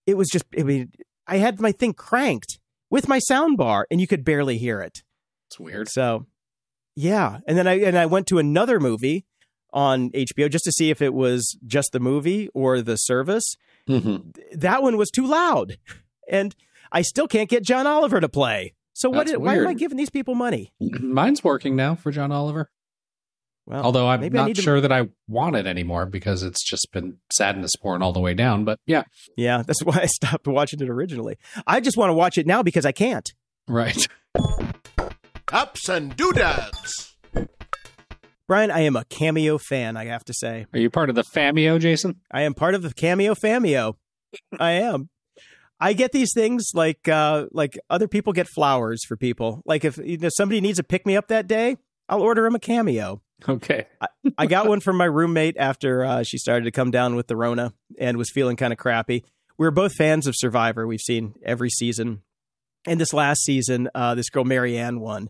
it was just I mean I had my thing cranked with my sound bar and you could barely hear it. It's weird. So, yeah, and then I and I went to another movie on HBO just to see if it was just the movie or the service. hmm That one was too loud, and I still can't get John Oliver to play. So what? Did, why am I giving these people money? Mine's working now for John Oliver. Well, Although I'm maybe I not need to- sure that I want it anymore because it's just been sadness porn all the way down. But yeah, yeah, that's [laughs] why I stopped watching it originally. I just want to watch it now because I can't. right. Ups and doodads. Brian, I am a cameo fan. I have to say, Are you part of the Famio, Jason? I am part of the cameo famio. I am. I get these things like uh like other people get flowers for people. Like if you know somebody needs a pick me up that day, I'll order them a cameo. [laughs] Okay. I got one from my roommate after uh, she started to come down with the Rona and was feeling kind of crappy. We were both fans of Survivor. We've seen every season, and this last season, uh, this girl Maryanne won,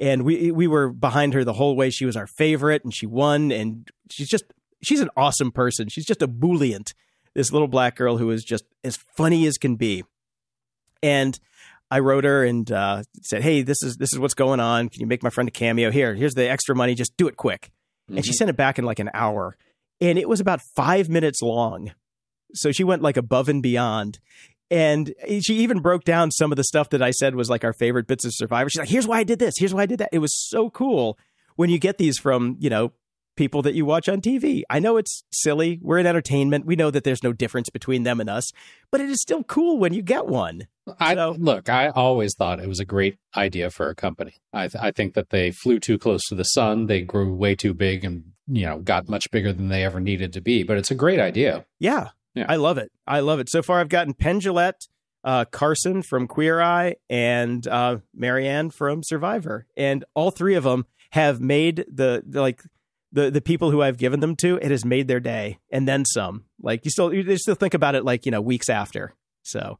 and we we were behind her the whole way. She was our favorite, and she won. And she's just she's an awesome person. She's just a bouillient. This little black girl who is just as funny as can be. And I wrote her and uh, said, "Hey, this is this is what's going on. Can you make my friend a cameo? Here, here's the extra money. Just do it quick." And she sent it back in like an hour, and it was about five minutes long. So she went like above and beyond. And she even broke down some of the stuff that I said was like our favorite bits of Survivor. She's like, "Here's why I did this. Here's why I did that." It was so cool when you get these from you know people that you watch on TV. I know it's silly. We're in entertainment. We know that there's no difference between them and us, but it is still cool when you get one. I So- look. I always thought it was a great idea for a company. I, th- I think that they flew too close to the sun. They grew way too big, and you know, got much bigger than they ever needed to be. But it's a great idea. Yeah, Yeah. I love it. I love it. So far, I've gotten Penn Jillette, uh, Carson from Queer Eye, and uh, Maryanne from Survivor, and all three of them have made the, the like the the people who I've given them to. It has made their day, and then some. Like you still you still think about it like you know weeks after. So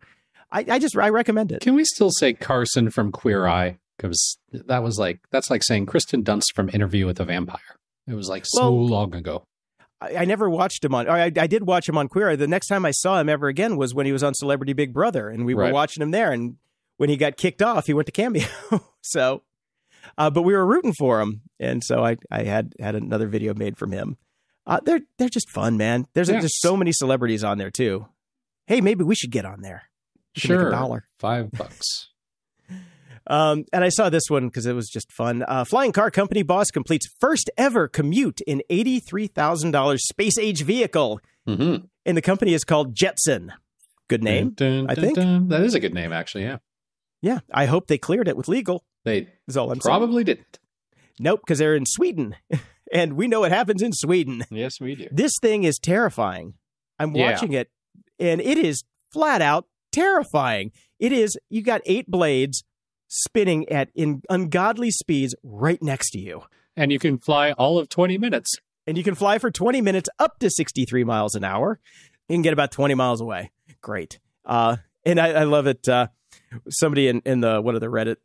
I, I just I recommend it. Can we still say Carson from Queer Eye? Because that was like that's like saying Kristen Dunst from Interview with a Vampire. It was like so Well- long ago. I, I never watched him on. I, I did watch him on Queer. Eye. The next time I saw him ever again was when he was on Celebrity Big Brother, and we were Right. watching him there. And when he got kicked off, he went to Cameo. [laughs] so, uh, but we were rooting for him, and so I I had had another video made from him. Uh, they're they're just fun, man. There's Yes. there's so many celebrities on there too. Hey, maybe we should get on there. Should make a Sure. dollar. Five bucks. [laughs] Um, and I saw this one because it was just fun. Uh, flying car company boss completes first ever commute in $83,000 space age vehicle. Mm-hmm. And the company is called Jetson. Good name. Dun, dun, I think. dun. that is a good name, actually. Yeah, Yeah. I hope they cleared it with legal, they is all I'm saying. probably didn't. Nope, because they're in Sweden. [laughs] and we know what happens in Sweden. Yes, we do. This thing is terrifying. I'm Yeah. watching it, and it is flat out terrifying. It is, you got eight blades spinning at in ungodly speeds right next to you. And you can fly all of twenty minutes. and you can fly for 20 minutes up to 63 miles an hour. You can get about 20 miles away. Great. Uh, and I, I love it. Uh, somebody in, in the one of the Reddit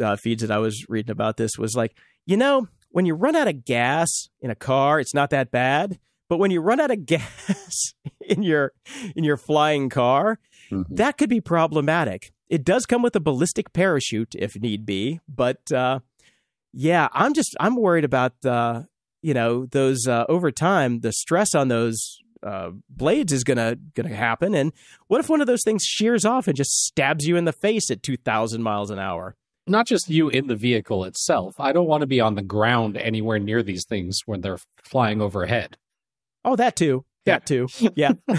uh, feeds that I was reading about this was like, you know, when you run out of gas in a car, it's not that bad. But when you run out of [laughs] gas in your in your flying car, that could be problematic. It does come with a ballistic parachute if need be, but uh, yeah, I'm just I'm worried about uh, you know those uh, over time the stress on those uh, blades is gonna gonna happen. And what if one of those things shears off and just stabs you in the face at 2,000 miles an hour? Not just you in the vehicle itself. I don't want to be on the ground anywhere near these things when they're flying overhead. Oh, that too. That too. Yeah. [laughs]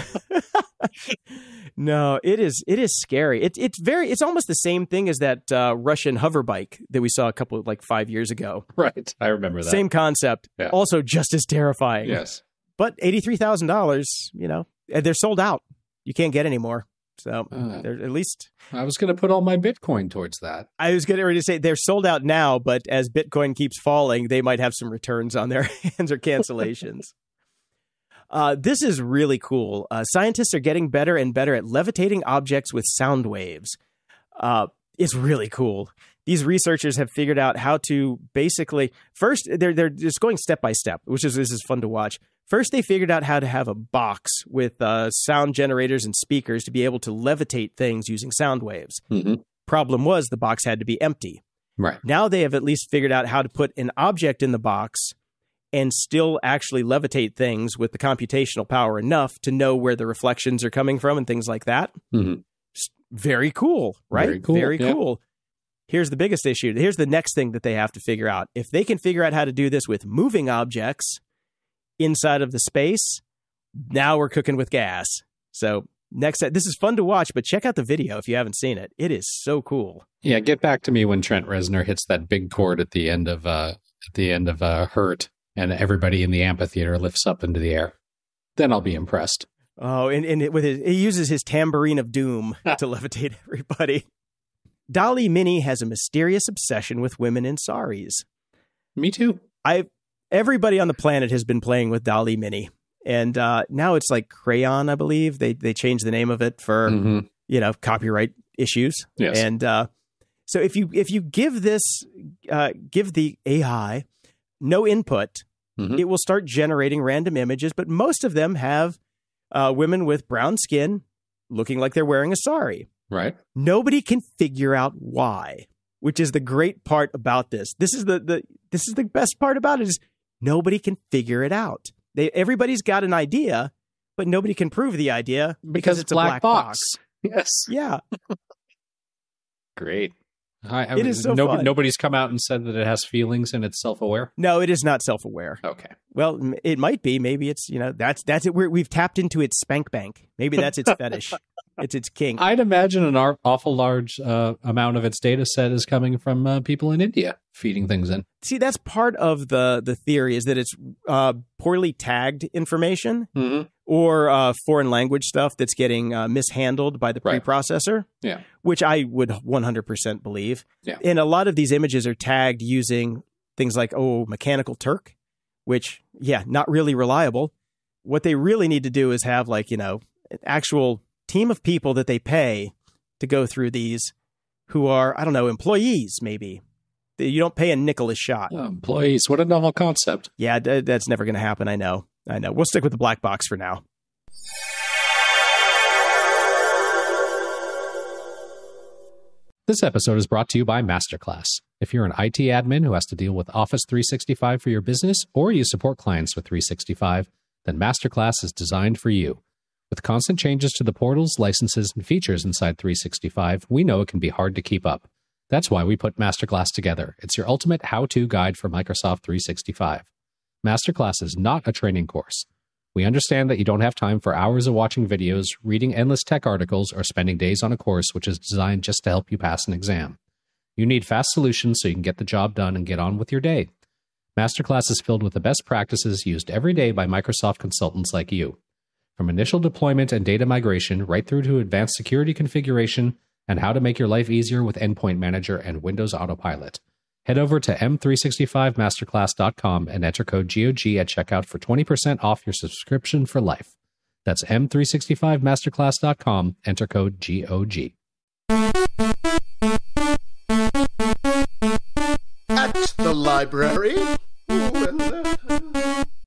[laughs] no, it is. It is scary. It's it's very. It's almost the same thing as that uh, Russian hover bike that we saw a couple like five years ago. Right. I remember that. Same concept. Yeah. Also, just as terrifying. Yes. But eighty three thousand dollars. You know, and they're sold out. You can't get any more. So Uh, at least I was going to put all my Bitcoin towards that. I was getting ready to say they're sold out now, but as Bitcoin keeps falling, they might have some returns on their [laughs] hands or cancellations. [laughs] uh, this is really cool. Uh, scientists are getting better and better at levitating objects with sound waves. Uh, it's really cool. These researchers have figured out how to basically first they're they're just going step by step, which is this is fun to watch. First, they figured out how to have a box with uh, sound generators and speakers to be able to levitate things using sound waves. Mm-hmm. Problem was the box had to be empty. Right. Now they have at least figured out how to put an object in the box and still actually levitate things with the computational power enough to know where the reflections are coming from and things like that. Mhm. Very cool, right? Very cool, Very yeah. cool. Here's the biggest issue. Here's the next thing that they have to figure out. If they can figure out how to do this with moving objects inside of the space, now we're cooking with gas. So, next this is fun to watch, but check out the video if you haven't seen it. It is so cool. Yeah, get back to me when Trent Reznor hits that big chord at the end of uh at the end of uh Hurt and everybody in the amphitheater lifts up into the air. Then I'll be impressed. Oh, and, and it, with his, he uses his tambourine of doom [laughs] to levitate everybody. DALL-E Mini has a mysterious obsession with women in saris. Me too. I everybody on the planet has been playing with DALL-E Mini, and uh, now it's like Craiyon, I believe. They they changed the name of it for Mhm. you know copyright issues. Yes. And uh, so if you if you give this uh, give the AI no input, Mhm. it will start generating random images. But most of them have uh, women with brown skin looking like they're wearing a sari. Right. Nobody can figure out why, which is the great part about this. This is the, the this is the best part about it is nobody can figure it out. They everybody's got an idea, but nobody can prove the idea Because it's a black, black box. box. [laughs] Yes. Yeah, Great. I, I, It is so no- fun. Nobody's come out and said that it has feelings and it's self-aware. no, it is not self-aware. Okay. Well, it might be. Maybe it's you know that's that's it. We're, we've tapped into its spank bank. Maybe that's its [laughs] fetish. It's its king. I'd imagine an ar- awful large uh, amount of its data set is coming from uh, people in India feeding things in. See, that's part of the the theory is that it's uh, poorly tagged information Mm-hmm. or uh, foreign language stuff that's getting uh, mishandled by the Right. preprocessor. Yeah. which I would 100% believe. Yeah. And a lot of these images are tagged using things like oh, mechanical Turk, which yeah, not really reliable. What they really need to do is have like you know actual team of people that they pay to go through these, who are I don't know employees maybe. You don't pay a nickel a shot. Oh, employees. What a novel concept. Yeah, th- that's never going to happen. I know. I know. We'll stick with the black box for now. This episode is brought to you by Masterclass. If you're an IT admin who has to deal with Office 365 for your business, or you support clients with 365, then Masterclass is designed for you. With constant changes to the portals, licenses, and features inside 365, we know it can be hard to keep up. That's why we put Masterclass together. It's your ultimate how to guide for Microsoft 365. Masterclass is not a training course. We understand that you don't have time for hours of watching videos, reading endless tech articles, or spending days on a course which is designed just to help you pass an exam. You need fast solutions so you can get the job done and get on with your day. Masterclass is filled with the best practices used every day by Microsoft consultants like you. From initial deployment and data migration right through to advanced security configuration and how to make your life easier with Endpoint Manager and Windows Autopilot. Head over to m365masterclass.com and enter code GOG at checkout for 20% off your subscription for life. That's m365masterclass.com, enter code GOG. At the library.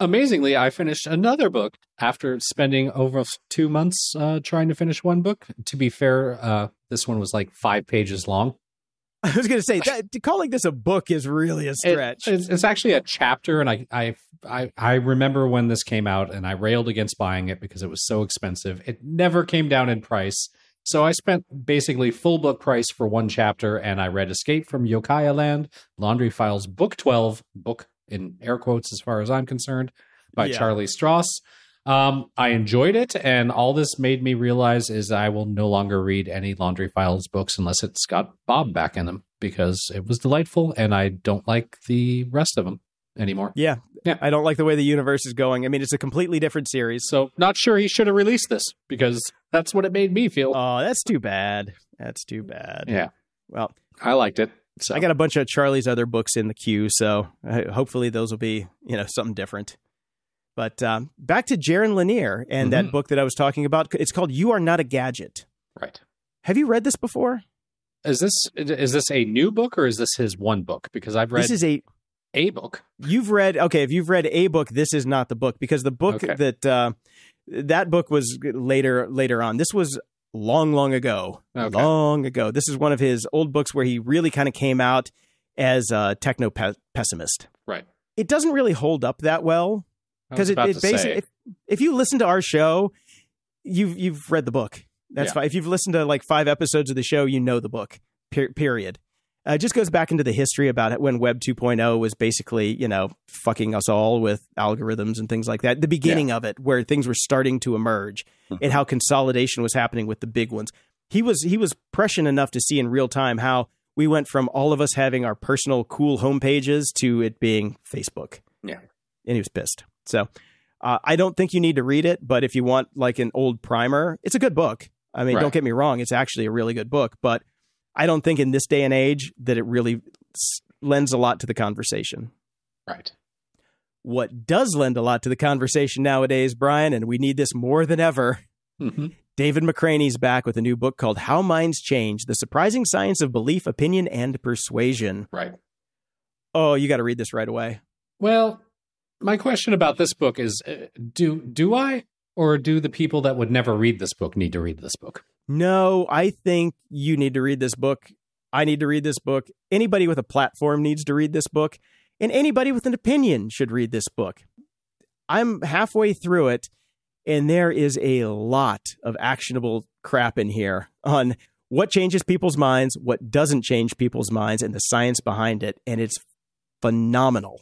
Amazingly, I finished another book after spending over two months uh, trying to finish one book. To be fair, uh, this one was like five pages long. [laughs] I was going to say that calling this a book is really a It- stretch. it's, it's actually a chapter, and I, I I I remember when this came out, and I railed against buying it because it was so expensive. It never came down in price, so I spent basically full book price for one chapter, and I read Escape from Yokai Land, Laundry Files, Book Twelve, book in air quotes as far as I'm concerned, by Yeah. Charlie Stross. Um, I enjoyed it, and all this made me realize is I will no longer read any Laundry Files books unless it's got Bob back in them because it was delightful, and I don't like the rest of them anymore. yeah. Yeah. I don't like the way the universe is going. I mean, it's a completely different series. So, not sure he should have released this because that's what it made me feel. Oh, that's too bad. That's too bad. yeah, Well, I liked it. So I got a bunch of Charlie's other books in the queue, so uh, hopefully those will be, you know, something different. But um, back to Jaron Lanier and that Mhm. book that I was talking about. It's called "You Are Not a Gadget." right. Have you read this before? Is this is this a new book or is this his one book? Because I've read This is a a book. you've read okay. If you've read a book, this is not the book because the book Okay. that uh, that book was later later on. This was long, long ago. Okay. Long ago. This is one of his old books where he really kind of came out as a techno pe- pessimist. Right. It doesn't really hold up that well because it, it basically if, if you listen to our show you've you've read the book that's Yeah. fine if you've listened to like five episodes of the show you know the book per- period uh, it just goes back into the history about it when web 2.0 was basically you know fucking us all with algorithms and things like that the beginning of it where things were starting to emerge Mhm. and how consolidation was happening with the big ones he was he was prescient enough to see in real time how we went from all of us having our personal cool homepages to it being facebook Yeah. and he was pissed. So uh, I don't think you need to read it, but if you want like an old primer, it's a good book. I mean, Right. don't get me wrong; it's actually a really good book. But I don't think in this day and age that it really lends a lot to the conversation. right. What does lend a lot to the conversation nowadays, Brian, and we need this more than ever. hmm David McRaney's back with a new book called How Minds Change: The Surprising Science of Belief, Opinion, and Persuasion. Right. Oh, you got to read this right away. Well, my question about this book is: uh, do do I or do the people that would never read this book need to read this book? No, I think you need to read this book. I need to read this book. Anybody with a platform needs to read this book. And anybody with an opinion should read this book. I'm halfway through it, and there is a lot of actionable crap in here on what changes people's minds, what doesn't change people's minds, and the science behind it. And it's phenomenal.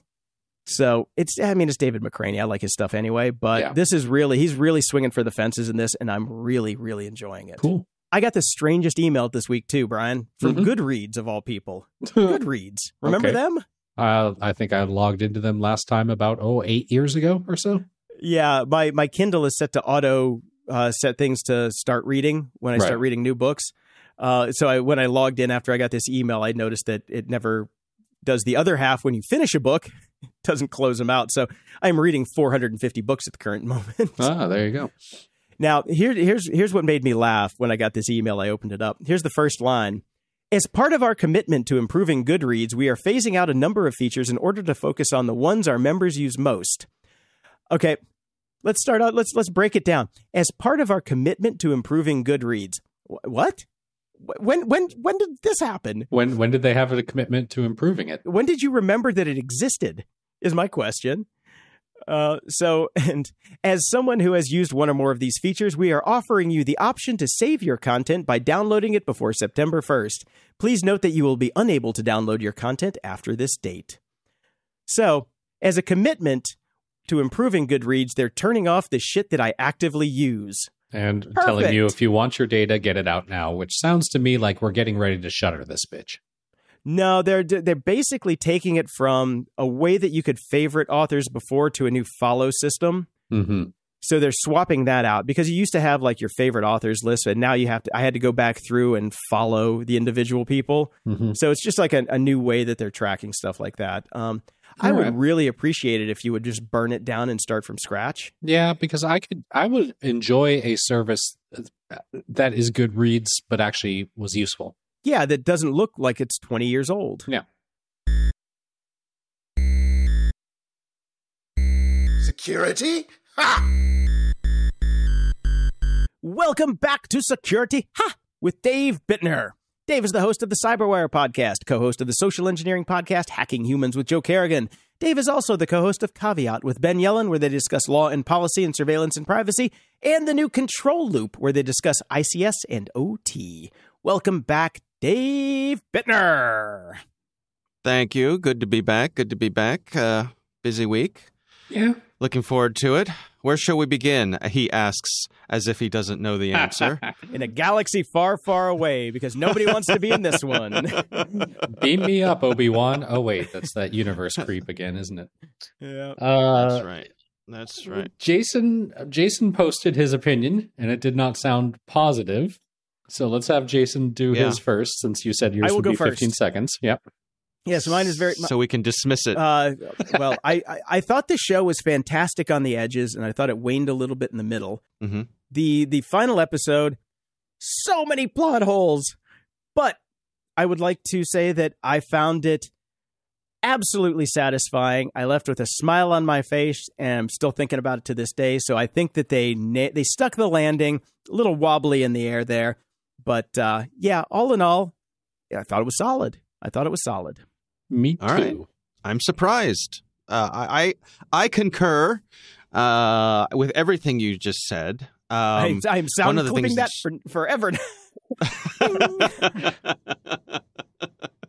So it's, I mean, it's David McRaney. I like his stuff anyway, but Yeah. this is really, he's really swinging for the fences in this, and I'm really, really enjoying it. Cool. I got the strangest email this week too, Brian, from Mhm. Goodreads of all people. [laughs] Goodreads, remember Okay. them? Uh, I think I logged into them last time about oh eight years ago or so. Yeah, my my Kindle is set to auto uh, set things to start reading when I Right. start reading new books. Uh, so I, when I logged in after I got this email, I noticed that it never does the other half when you finish a book. It [laughs] doesn't close them out. So I'm reading 450 books at the current [laughs] moment. Ah, there you go. Now, here, here's here's what made me laugh when I got this email. I opened it up. Here's the first line. As part of our commitment to improving Goodreads, we are phasing out a number of features in order to focus on the ones our members use most. Okay, let's start out. Let's let's break it down. As part of our commitment to improving Goodreads, wh- what? Wh- When when when did this happen? When when did they have a commitment to improving it? When did you remember that it existed? Is my question. Uh, so, [laughs] and as someone who has used one or more of these features, we are offering you the option to save your content by downloading it before September 1st. Please note that you will be unable to download your content after this date. So, as a commitment to improving Goodreads, they're turning off the shit that I actively use. And telling you if you want your data, get it out now, which sounds to me like we're getting ready to shutter this bitch. No, they're they're basically taking it from a way that you could favorite authors before to a new follow system. Mm-hmm. So they're swapping that out because you used to have like your favorite authors list, and now you have to. I had to go back through and follow the individual people. Mm-hmm. So it's just like a, a new way that they're tracking stuff like that. Um, I All would really appreciate it if you would just burn it down and start from scratch. Yeah, because I could, I would enjoy a service that is good reads, but actually was useful. Yeah, that doesn't look like it's twenty years old. Yeah. Security? Ha! Welcome back to Security Ha with Dave Bittner. Dave is the host of the Cyberwire podcast, co host of the social engineering podcast Hacking Humans with Joe Carrigan. Dave is also the co host of Caveat with Ben Yelin, where they discuss law and policy and surveillance and privacy, and the new Control Loop, where they discuss ICS and OT. Welcome back, Dave Bittner. Thank you. Good to be back. Good to be back. Uh, busy week. Yeah. Looking forward to it. Where shall we begin? He asks, as if he doesn't know the answer. [laughs] In a galaxy far, far away, because nobody wants to be in this one. [laughs] Beam me up, Obi Wan. Oh wait, that's that universe creep again, isn't it? yeah. Uh, That's right. That's right. Jason Jason posted his opinion, and it did not sound positive. So let's have Jason do Yeah. his first, since you said yours I will would go be 15 seconds. Yep. Yes, mine is very. So we can dismiss it. Uh, well, I, I I thought the show was fantastic on the edges, and I thought it waned a little bit in the middle. Mhm. The the final episode, so many plot holes, but I would like to say that I found it absolutely satisfying. I left with a smile on my face, and I'm still thinking about it to this day. So I think that they na- they stuck the landing, a little wobbly in the air there, but uh, yeah, all in all, I thought it was solid. I thought it was solid. Me too. All right. I'm surprised. Uh, I, I I concur uh, with everything you just said. Um, I, I'm sound one of the clipping things that that for, forever. [laughs] [laughs] [laughs]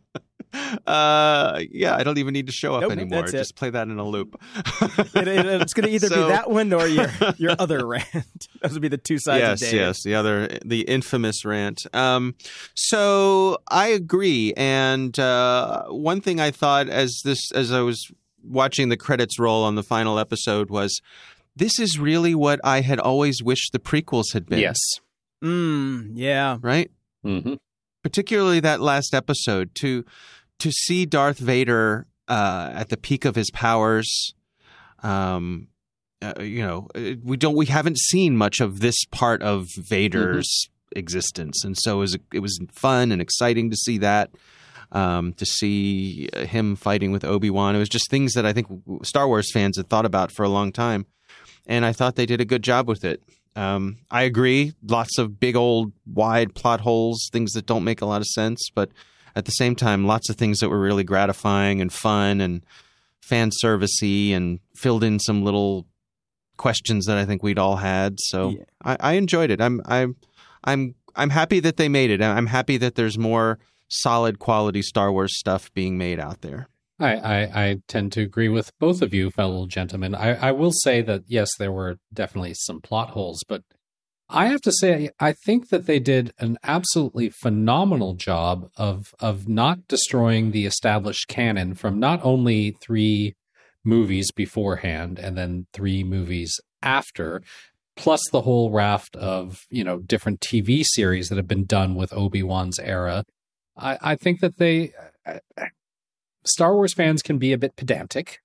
uh, yeah, I don't even need to show up Nope, anymore. that's it. Just play that in a loop. [laughs] It- it- it's going to either So- be that one or your [laughs] your other rant. [laughs] Those would be the two sides. yes, of Dave. yes, the other, the infamous rant. Um, so I agree, and uh, one thing I thought as this, as I was watching the credits roll on the final episode, was this is really what I had always wished the prequels had been. Yes. Mm, yeah. right. hmm particularly that last episode to to see Darth Vader uh, at the peak of his powers. Um, uh, you know, uh, we don't we haven't seen much of this part of Vader's existence, and so it was it was fun and exciting to see that. Um, to see uh, him fighting with Obi Wan, it was just things that I think Star Wars fans had thought about for a long time, and I thought they did a good job with it. Um, I agree. Lots of big old wide plot holes, things that don't make a lot of sense, but at the same time, lots of things that were really gratifying and fun and fan servicey and filled in some little questions that I think we'd all had. So Yeah. I, I enjoyed it. I'm I'm I'm I'm happy that they made it. I'm happy that there's more solid quality Star Wars stuff being made out there. I, I, I tend to agree with both of you, fellow gentlemen. I, I will say that, yes, there were definitely some plot holes, but I have to say, I think that they did an absolutely phenomenal job of, of not destroying the established canon from not only three movies beforehand and then three movies after, plus the whole raft of, you know, different TV series that have been done with Obi-Wan's era. I, I think that they. Uh, uh, Star Wars fans can be a bit pedantic,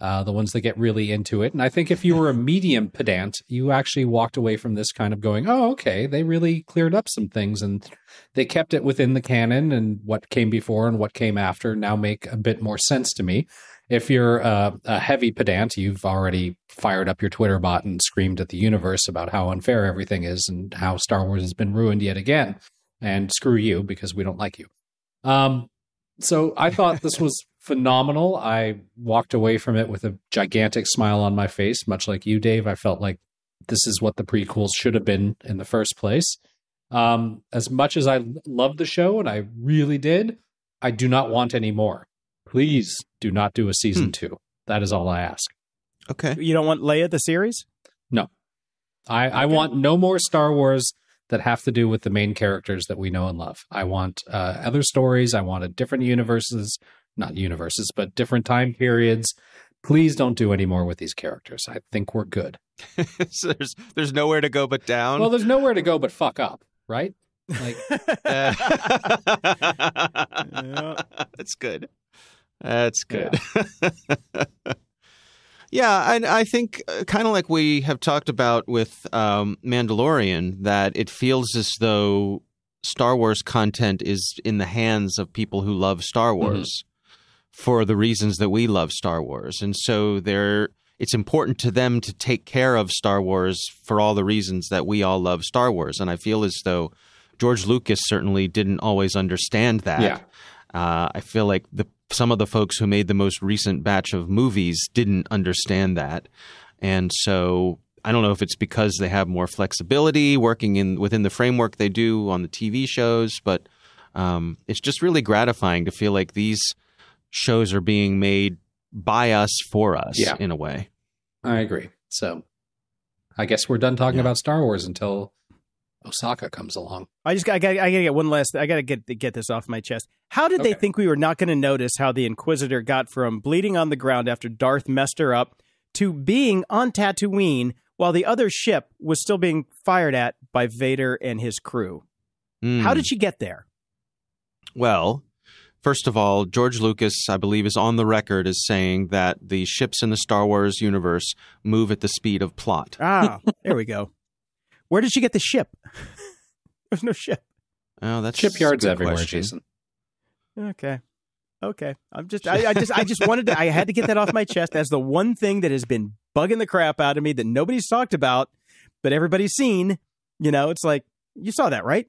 uh, the ones that get really into it. And I think if you were a medium pedant, you actually walked away from this kind of going, oh, okay, they really cleared up some things and they kept it within the canon and what came before and what came after now make a bit more sense to me. if you're a heavy pedant, you've already fired up your Twitter bot and screamed at the universe about how unfair everything is and how Star Wars has been ruined yet again. And screw you because we don't like you. Um, so I thought this was phenomenal. I walked away from it with a gigantic smile on my face, much like you, Dave. I felt like this is what the prequels should have been in the first place. Um, as much as I loved the show, and I really did, I do not want any more. Please do not do a season Hmm. two. That is all I ask. Okay. You don't want Leia the series? I, I want no more Star Wars that have to do with the main characters that we know and love. I want uh, other stories. I wanted different universes, not universes, but different time periods. Please don't do any more with these characters. I think we're good. [laughs] so there's there's nowhere to go but down. Well, there's nowhere to go but fuck up, right? Like, [laughs] Uh, That's good. That's good. [laughs] Yeah, and I think kind of like we have talked about with um, Mandalorian, that it feels as though Star Wars content is in the hands of people who love Star Wars for the reasons that we love Star Wars, and so they're. It's important to them to take care of Star Wars for all the reasons that we all love Star Wars, and I feel as though George Lucas certainly didn't always understand that. yeah. Uh, I feel like the some of the folks who made the most recent batch of movies didn't understand that, and so I don't know if it's because they have more flexibility working in within the framework they do on the TV shows, but um, it's just really gratifying to feel like these shows are being made by us for us Yeah. in a way. I agree. So I guess we're done talking Yeah. about Star Wars until Ahsoka comes along. I just I got I got to get one last. I got to get get this off my chest. How did they think we were not going to notice how the Inquisitor got from bleeding on the ground after Darth messed her up to being on Tatooine while the other ship was still being fired at by Vader and his crew? Mm. How did she get there? Well, first of all, George Lucas, I believe, is on the record as saying that the ships in the Star Wars universe move at the speed of plot. Ah, there we go. Where did she get the ship? [laughs] There's no ship. Oh, that's Shipyards a good everywhere, question. Jason. Okay. Okay. I'm just I, I just I just wanted to I had to get that off my chest. That's the one thing that has been bugging the crap out of me that nobody's talked about, but everybody's seen. You know, it's like you saw that, right?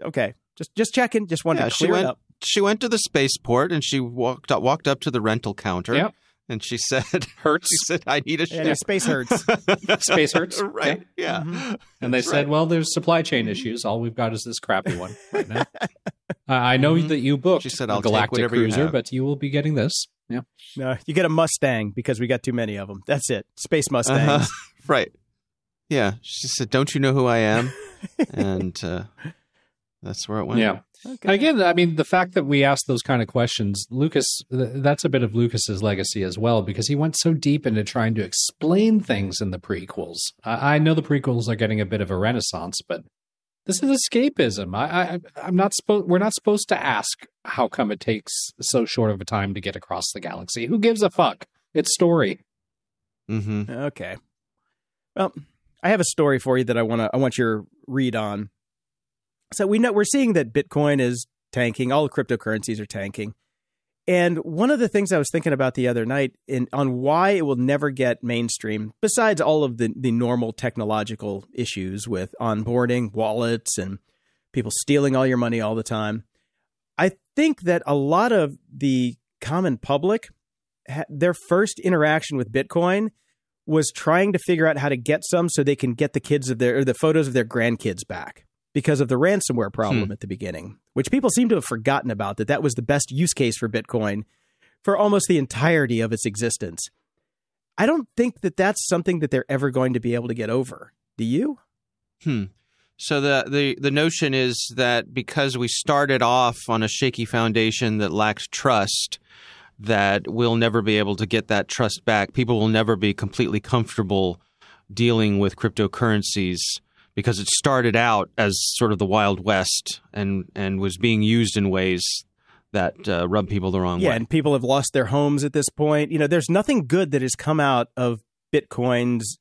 Okay. Just just checking. Just wanted Yeah, to she clear it up. She went to the spaceport and she walked up, walked up to the rental counter. Yep. And she said, [laughs] Hurts. she said, I need a ship. no, space hurts. [laughs] Space hurts. [laughs] right. Yeah. Mhm. And they That's said, right. well, there's supply chain issues. All we've got is this crappy one right now. uh, I know Mhm. that you booked She said, "I'll take Galactic whatever you Cruiser, have." but you will be getting this. Yeah. No, you get a Mustang because we got too many of them. That's it. Space Mustangs. Uh-huh. Right. Yeah. She said, Don't you know who I am? and uh, that's where it went. Yeah. Okay. Again, I mean, the fact that we asked those kind of questions, Lucas, that's a bit of Lucas's legacy as well, because he went so deep into trying to explain things in the prequels. I, I know the prequels are getting a bit of a renaissance, but this is escapism. I, I, I'm not supposed. We're not supposed to ask how come it takes so short of a time to get across the galaxy. Who gives a fuck? It's story. Mm-hmm. Okay. Well, I have a story for you that I want to I want your read on. So we know we're seeing that Bitcoin is tanking, all the cryptocurrencies are tanking. And one of the things I was thinking about the other night in on why it will never get mainstream, besides all of the, the normal technological issues with onboarding, wallets, and people stealing all your money all the time. I think that a lot of the common public, their first interaction with Bitcoin was trying to figure out how to get some so they can get the kids of their or the photos of their grandkids back because of the ransomware problem at the beginning, which people seem to have forgotten about that that was the best use case for Bitcoin for almost the entirety of its existence. I don't think that that's something that they're ever going to be able to get over. Do you? Hmm. So the, the the notion is that because we started off on a shaky foundation that lacked trust, that we'll never be able to get that trust back. People will never be completely comfortable dealing with cryptocurrencies because it started out as sort of the wild west and and was being used in ways that uh, rub people the wrong yeah, way. Yeah, and people have lost their homes at this point. You know, there's nothing good that has come out of Bitcoin's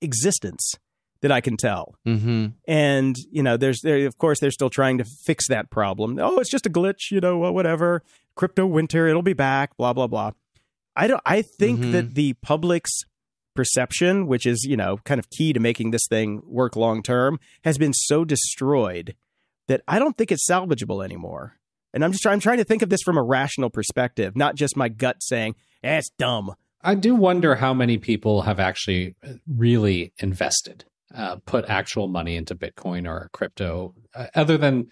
existence that I can tell. mm-hmm. and you know there's there of course they're still trying to fix that problem oh it's just a glitch you know wha- whatever crypto winter it'll be back blah blah blah I don't. I think Mhm. that the public's perception, which is you know kind of key to making this thing work long term, has been so destroyed that I don't think it's salvageable anymore. And I'm just trying, I'm trying to think of this from a rational perspective, not just my gut saying eh, it's dumb. I do wonder how many people have actually uh, really invested, uh, put actual money into Bitcoin or crypto, uh, other than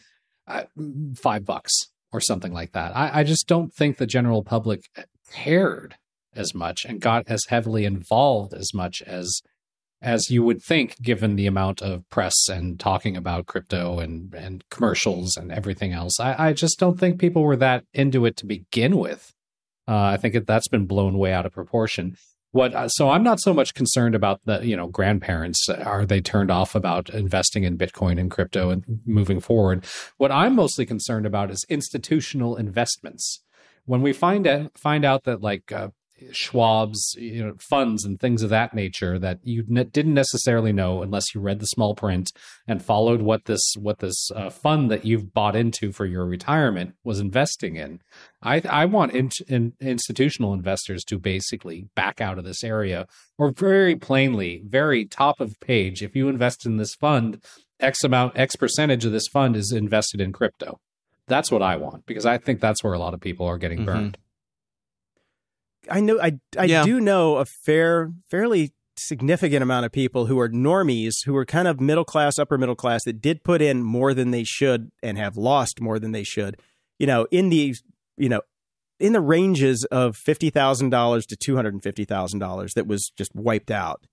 uh, five bucks or something like that. I, I just don't think the general public cared as much and got as heavily involved as much as as you would think, given the amount of press and talking about crypto and and commercials and everything else. I, I just don't think people were that into it to begin with. Uh, I think that that's been blown way out of proportion. What uh, so I'm not so much concerned about the you know grandparents are they turned off about investing in Bitcoin and crypto and moving forward. What I'm mostly concerned about is institutional investments. When we find out find out that like uh, Schwab's you know funds and things of that nature that you ne- didn't necessarily know unless you read the small print and followed what this what this uh, fund that you've bought into for your retirement was investing in. I I want in, in, institutional investors to basically back out of this area or very plainly, very top of page. If you invest in this fund, X amount, X percentage of this fund is invested in crypto. That's what I want because I think that's where a lot of people are getting Mhm. burned. I know I I Yeah. do know a fair fairly significant amount of people who are normies who are kind of middle class upper middle class that did put in more than they should and have lost more than they should you know in the you know in the ranges of $50,000 to $250,000 that was just wiped out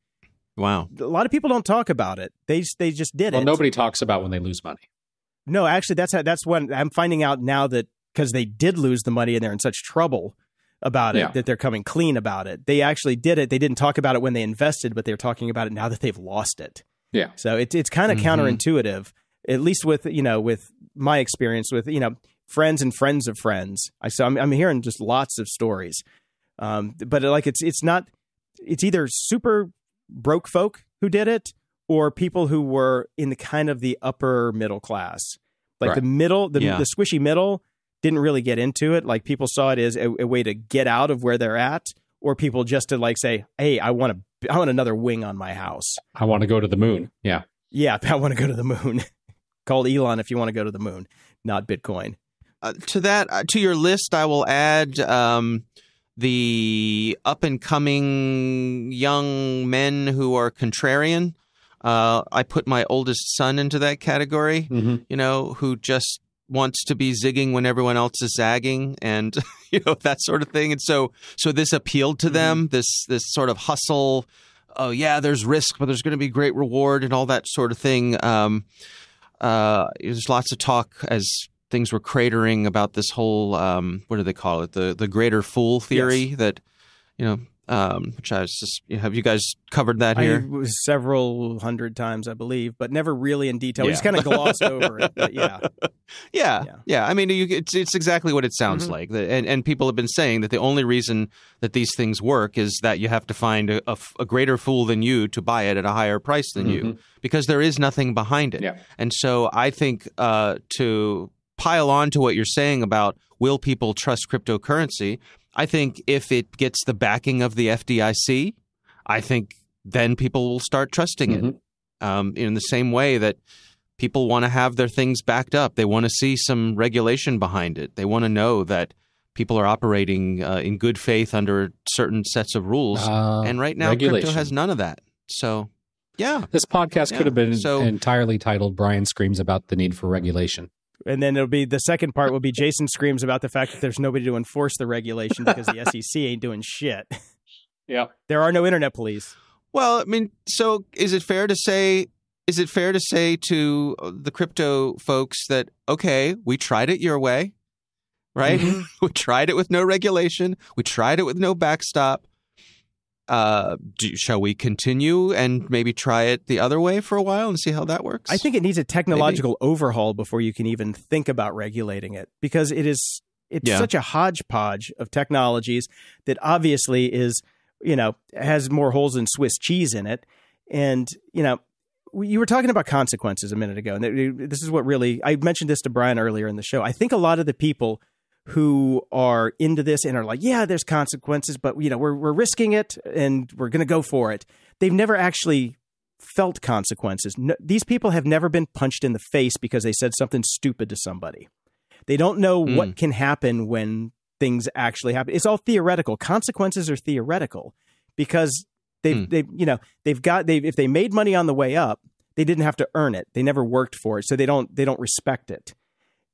Wow. a lot of people don't talk about it they they just did Well, it nobody talks about when they lose money. no, actually, that's how, that's when I'm finding out now that because they did lose the money and they're in such trouble about it Yeah. that they're coming clean about it. They actually did it. They didn't talk about it when they invested, but they're talking about it now that they've lost it. Yeah. So it's it's kind of Mhm. counterintuitive, at least with you know with my experience with you know friends and friends of friends. I so I'm, I'm hearing just lots of stories, um, but like it's it's not it's either super broke folk who did it or people who were in the kind of the upper middle class, like Right. the middle the Yeah. the squishy middle didn't really get into it. Like people saw it as a, a way to get out of where they're at, or people just to like say, "Hey, I want to, I want another wing on my house." I want to go to the moon. Yeah. Yeah, [laughs] I want to go to the moon. [laughs] Call Elon if you want to go to the moon, not Bitcoin. Uh, to that, uh, to your list, I will add um, the up and coming young men who are contrarian. Uh, I put my oldest son into that category. Mm-hmm. You know, who just wants to be zigging when everyone else is zagging, and [laughs] you know that sort of thing. And so, so this appealed to them. This this sort of hustle. Oh yeah, there's risk, but there's going to be great reward and all that sort of thing. Um, uh, there's lots of talk as things were cratering about this whole um, what do they call it the the greater fool theory that you know um, which I was just have you guys covered that I here? was several hundred times, I believe, but never really in detail. We just kind of glossed over it. But [laughs] yeah, Yeah, Yeah. yeah. I mean, you, it's it's exactly what it sounds Mhm. like, The- and and people have been saying that the only reason that these things work is that you have to find a greater fool than you to buy it at a higher price than you, Mhm. because there is nothing behind it. Yeah. And so I think uh, to pile on to what you're saying about will people trust cryptocurrency, I think if it gets the backing of the FDIC, I think then people will start trusting it. Mhm. Um, in the same way that people want to have their things backed up, they want to see some regulation behind it. They want to know that people are operating uh, in good faith under certain sets of rules. Uh, and right now, regulation. crypto has none of that. So, yeah. This podcast Yeah. could have been So- entirely titled "Brian Screams About the Need for Regulation." And then it'll be the second part will be Jason screams about the fact that there's nobody to enforce the regulation because the [laughs] SEC ain't doing shit. [laughs] Yeah. There are no internet police. Well, I mean, so is it fair to say? Is it fair to say to uh, the crypto folks that okay, we tried it your way, right? Mm-hmm. [laughs] we tried it with no regulation. We tried it with no backstop. Uh, do, shall we continue and maybe try it the other way for a while and see how that works? I think it needs a technological overhaul before you can even think about regulating it because it is it's Yeah. such a hodgepodge of technologies that obviously is you know has more holes than Swiss cheese in it, and you know you were talking about consequences a minute ago, and this is what really I mentioned this to Brian earlier in the show. I think a lot of the people who are into this and are like, yeah, there's consequences, but you know, we're we're risking it and we're going to go for it. They've never actually felt consequences. No, these people have never been punched in the face because they said something stupid to somebody. They don't know mm. what can happen when things actually happen. It's all theoretical. Consequences are theoretical because they've mm. they you know they've got they if they made money on the way up, they didn't have to earn it. They never worked for it, so they don't they don't respect it.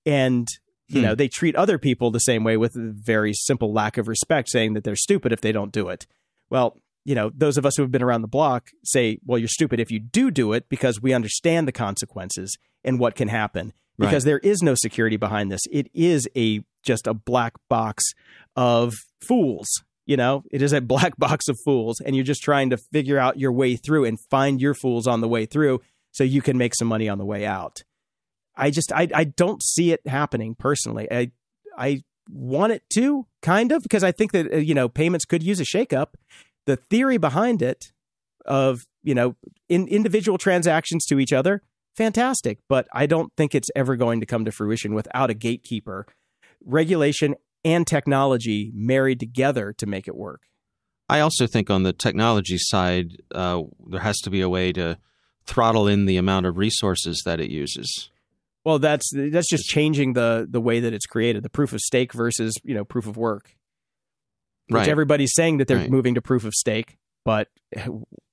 And you hmm. know they treat other people the same way with a very simple lack of respect saying that they're stupid if they don't do it. Well you know those of us who have been around the block say well you're stupid if you do do it because we understand the consequences and what can happen. Because right. there is no security behind this. It is a just a black box of fools you know? It is a [laughs] black box of fools and you're just trying to figure out your way through and find your fools on the way through so you can make some money on the way out I just I I don't see it happening personally. I I want it to kind of because I think that uh, you know payments could use a shakeup. The theory behind it of you know in individual transactions to each other, fantastic. But I don't think it's ever going to come to fruition without a gatekeeper, regulation and technology married together to make it work. I also think on the technology side, uh, there has to be a way to throttle in the amount of resources that it uses. Well, that's that's just changing the the way that it's created. The proof of stake versus you know proof of work. Which right. everybody's saying that they're right. moving to proof of stake, but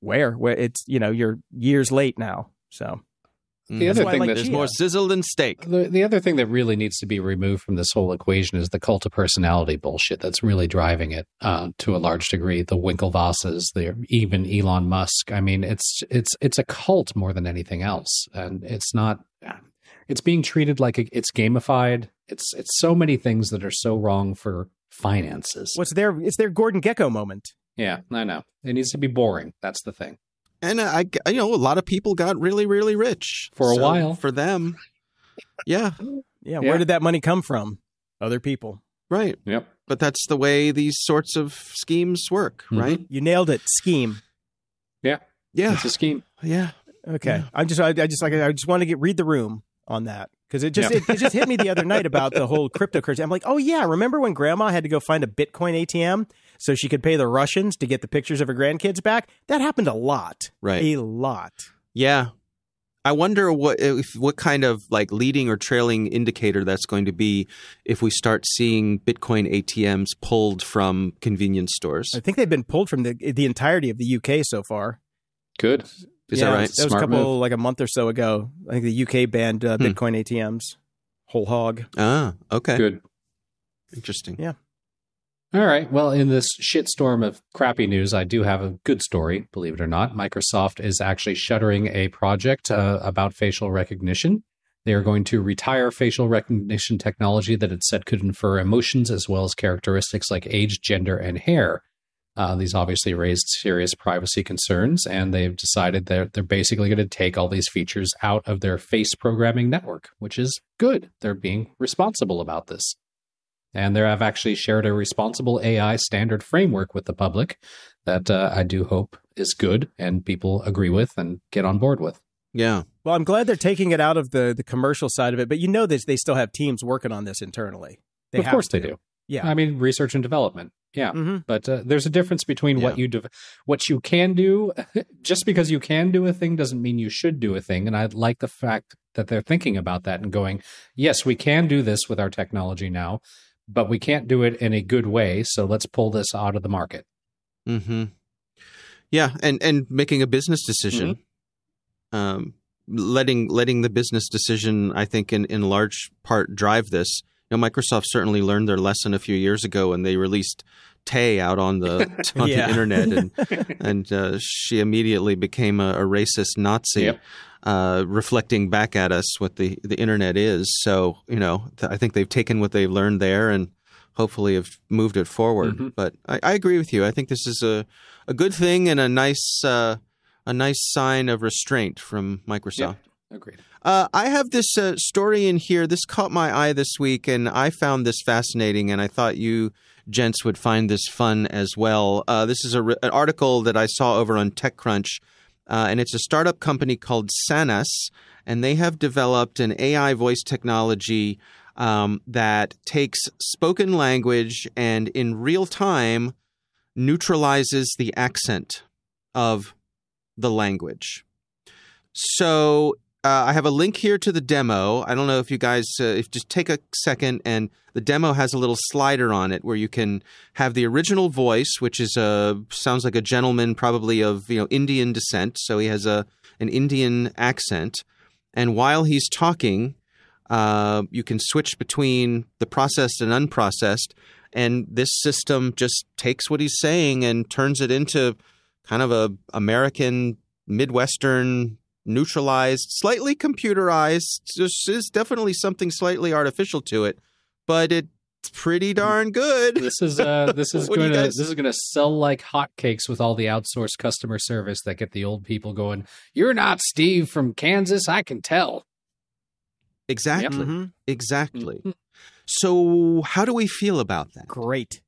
where? Where it's you know you're years late now. So the other thing like that is more sizzle than steak. The, the other thing that really needs to be removed from this whole equation is the cult of personality bullshit that's really driving it uh, to a large degree. The Winklevosses, the even Elon Musk. I mean, it's it's it's a cult more than anything else, and it's not it's being treated like a, it's gamified. It's it's so many things that are so wrong for finances. What's their it's their Gordon Gekko moment. Yeah, I know. It needs to be boring. That's the thing. And I, you know, a lot of people got really, really rich for a so while. For them, yeah. yeah. Where did that money come from? Other people. Right. Yep. But that's the way these sorts of schemes work, mm-hmm. right? You nailed it. Scheme. Yeah. Yeah. It's a scheme. Yeah. Okay. Yeah. I'm just I, I, just like I just want to get read the room on that because it just yeah. it, it, just hit me the other night about the whole cryptocurrency. I'm like, oh yeah, remember when Grandma had to go find a Bitcoin ATM so she could pay the Russians to get the pictures of her grandkids back? That happened a lot, right? A lot. Yeah, I wonder what if, what kind of like leading or trailing indicator that's going to be if we start seeing Bitcoin ATMs pulled from convenience stores. I think they've been pulled from the the entirety of the UK so far. Good. Is yeah, that right? That was a couple move. like a month or so ago. I think the UK banned uh, hmm. Bitcoin ATMs whole hog. Ah, okay. Good. Interesting. Yeah. All right. Well, in this shitstorm of crappy news, I do have a good story, believe it or not. Microsoft is actually shuttering a project uh, about facial recognition. They are going to retire facial recognition technology that it said could infer emotions as well as characteristics like age, gender, and hair. Uh, these obviously raised serious privacy concerns, and they've decided that they're basically going to take all these features out of their face programming network, which is good. They're being responsible about this. And they have actually shared a responsible AI standard framework with the public that uh, I do hope is good and people agree with and get on board with. Yeah. Well, I'm glad they're taking it out of the the commercial side of it, but you know that they still have teams working on this internally. They of course to. they do. Yeah. I mean, research and development. Yeah, mm-hmm. but uh, there's a difference between yeah. what you de- what you can do. [laughs] Just because you can do a thing doesn't mean you should do a thing. And I like the fact that they're thinking about that and going, "Yes, we can do this with our technology now, but we can't do it in a good way. So let's pull this out of the market." Hmm. Yeah, and and making a business decision. Mm-hmm. Um, letting letting the business decision, I think, in in large part drive this you know, Microsoft certainly learned their lesson a few years ago when they released Tay out on the [laughs] [laughs] on the internet, and [laughs] and uh, she immediately became a, a racist Nazi, yep. uh, reflecting back at us what the the internet is. So you know, th- I think they've taken what they've learned there and hopefully have moved it forward. Mm-hmm. But I, I, agree with you. I think this is a a good thing and a nice uh, a nice sign of restraint from Microsoft. Yep. Agreed. Uh, I have this uh, story in here. This caught my eye this week, and I found this fascinating, and I thought you gents would find this fun as well. Uh, this is a, an article that I saw over on TechCrunch, uh, and it's a startup company called Sanas, and they have developed an AI voice technology um, that takes spoken language and in real time neutralizes the accent of the language. So uh, I have a link here to the demo. I don't know if you guys, uh, if just take a second, and the demo has a little slider on it where you can have the original voice, which is a sounds like a gentleman, probably of you know Indian descent, so he has a an Indian accent, and while he's talking, uh, you can switch between the processed and unprocessed, and this system just takes what he's saying and turns it into kind of a American Midwestern neutralized, slightly computerized. This is definitely something slightly artificial to it, but it's pretty darn good. This is uh, [laughs] this is What do you going to guys- this is going to sell like hotcakes with all the outsourced customer service that get the old people going. You're not Steve from Kansas, I can tell. Exactly. Mhm. Exactly. Mhm. So, how do we feel about that? Great.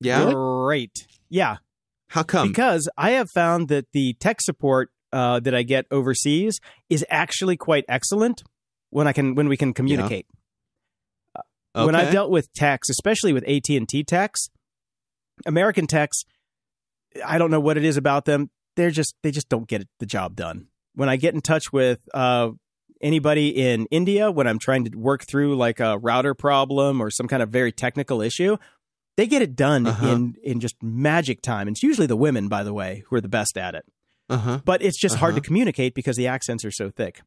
Yeah. Great. Yeah. How come? because I have found that the tech support uh, that I get overseas is actually quite excellent when I can when we can communicate. When I've dealt with techs, especially with AT and T techs, American techs, I don't know what it is about them. They're just they just don't get the job done. When I get in touch with uh, anybody in India, when I'm trying to work through like a router problem or some kind of very technical issue, they get it done Uh-huh. in in just magic time. And it's usually the women, by the way, who are the best at it. Uh-huh. But it's just hard to Uh-huh. communicate because the accents are so thick.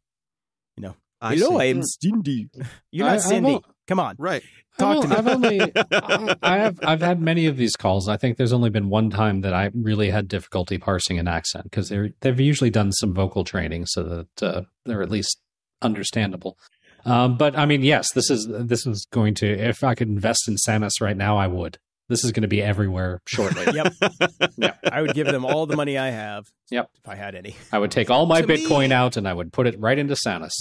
You know, I Hello, see. I'm Cindy. [laughs] You're not I've Cindy. al- Come on. right. Talk I've, to me. I've only [laughs] I- I have I've had many of these calls. I think there's only been one time that I really had difficulty parsing an accent because they're they've usually done some vocal training so that uh, they're at least understandable. Um, but I mean, yes, this is this is going to. If I could invest in Sanas right now, I would. This is going to be everywhere shortly. Yep. [laughs] Yeah. I would give them all the money I have. Yep. If I had any. I would take all my To me- Bitcoin out and I would put it right into Sanas.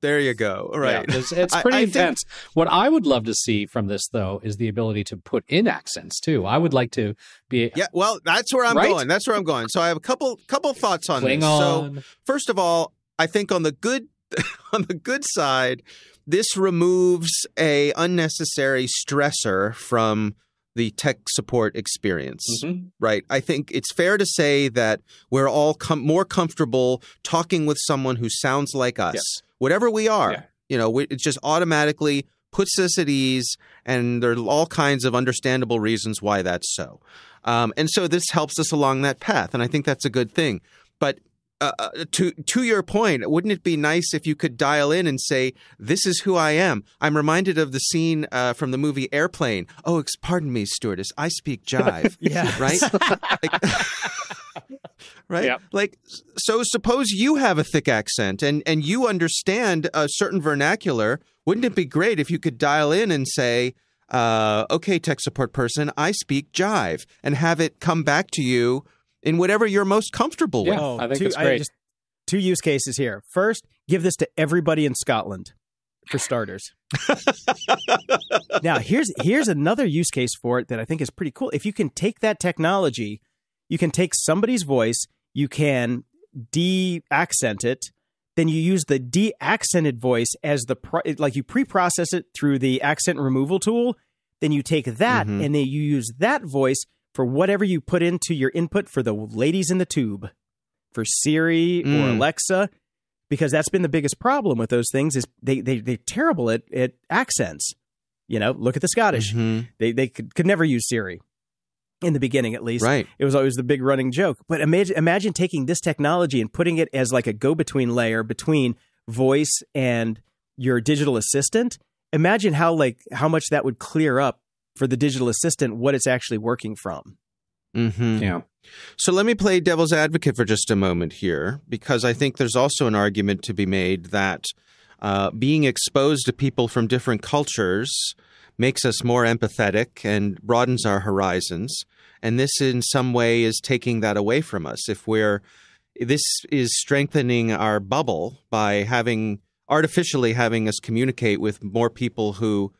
There you go. Right. Yeah, it's, it's pretty I think- intense. What I would love to see from this, though, is the ability to put in accents too. I would like to be Yeah, well, that's where I'm Right? going. That's where I'm going. So I have a couple couple thoughts on this. So first of all, I think on the good [laughs] on the good side, this removes a unnecessary stressor from the tech support experience. Mhm. Right. I think it's fair to say that we're all com- more comfortable talking with someone who sounds like us, Yes. whatever we are. Yeah. You know, we, it just automatically puts us at ease, and there are all kinds of understandable reasons why that's so. Um, and so this helps us along that path, and I think that's a good thing. But uh, uh, to to your point, wouldn't it be nice if you could dial in and say, "This is who I am"? I'm reminded of the scene uh, from the movie Airplane. Oh, ex- pardon me, stewardess. I speak [laughs] jive. Yeah. right? [laughs] Like- [laughs] right? Yep. Like, so suppose you have a thick accent and and you understand a certain vernacular. Wouldn't it be great if you could dial in and say, uh, "Okay, tech support person, I speak jive," and have it come back to you in whatever you're most comfortable with. Yeah. I think two, it's great. just, two use cases here. First, give this to everybody in Scotland, for starters. [laughs] now, here's here's another use case for it that I think is pretty cool. If you can take that technology, you can take somebody's voice, you can de-accent it, then you use the de-accented voice as the pro- like you pre-process it through the accent removal tool. Then you take that Mhm. and then you use that voice for whatever you put into your input for the ladies in the tube, for Siri or Mm. Alexa, because that's been the biggest problem with those things is they they they're terrible at at accents. You know, look at the Scottish. Mhm. They they could, could never use Siri in the beginning, at least. Right. It was always the big running joke. But imagine imagine taking this technology and putting it as like a go between layer between voice and your digital assistant. Imagine how like how much that would clear up for the digital assistant what it's actually working from. Mm-hmm. Yeah. So let me play devil's advocate for just a moment here, because I think there's also an argument to be made that uh, being exposed to people from different cultures makes us more empathetic and broadens our horizons. And this, in some way, is taking that away from us. If we're this is strengthening our bubble by having artificially having us communicate with more people who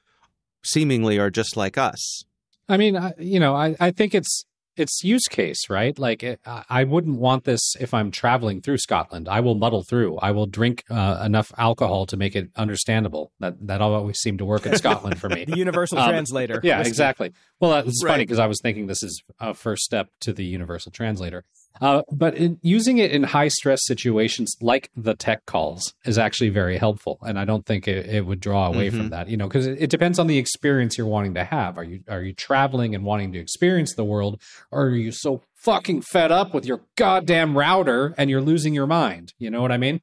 seemingly are just like us. I mean, I, you know, I, I think it's it's use case, right? Like it, I wouldn't want this if I'm traveling through Scotland. I will muddle through. I will drink uh, enough alcohol to make it understandable. That that always seemed to work in Scotland for me. [laughs] The universal Um, translator. Yeah, exactly. Well, it's funny because I was thinking this is a first step to the universal translator. Uh, but in, using it in high stress situations like the tech calls is actually very helpful, and I don't think it, it would draw away from that. You know, because it, it depends on the experience you're wanting to have. Are you are you traveling and wanting to experience the world, or are you so fucking fed up with your goddamn router and you're losing your mind? You know what I mean?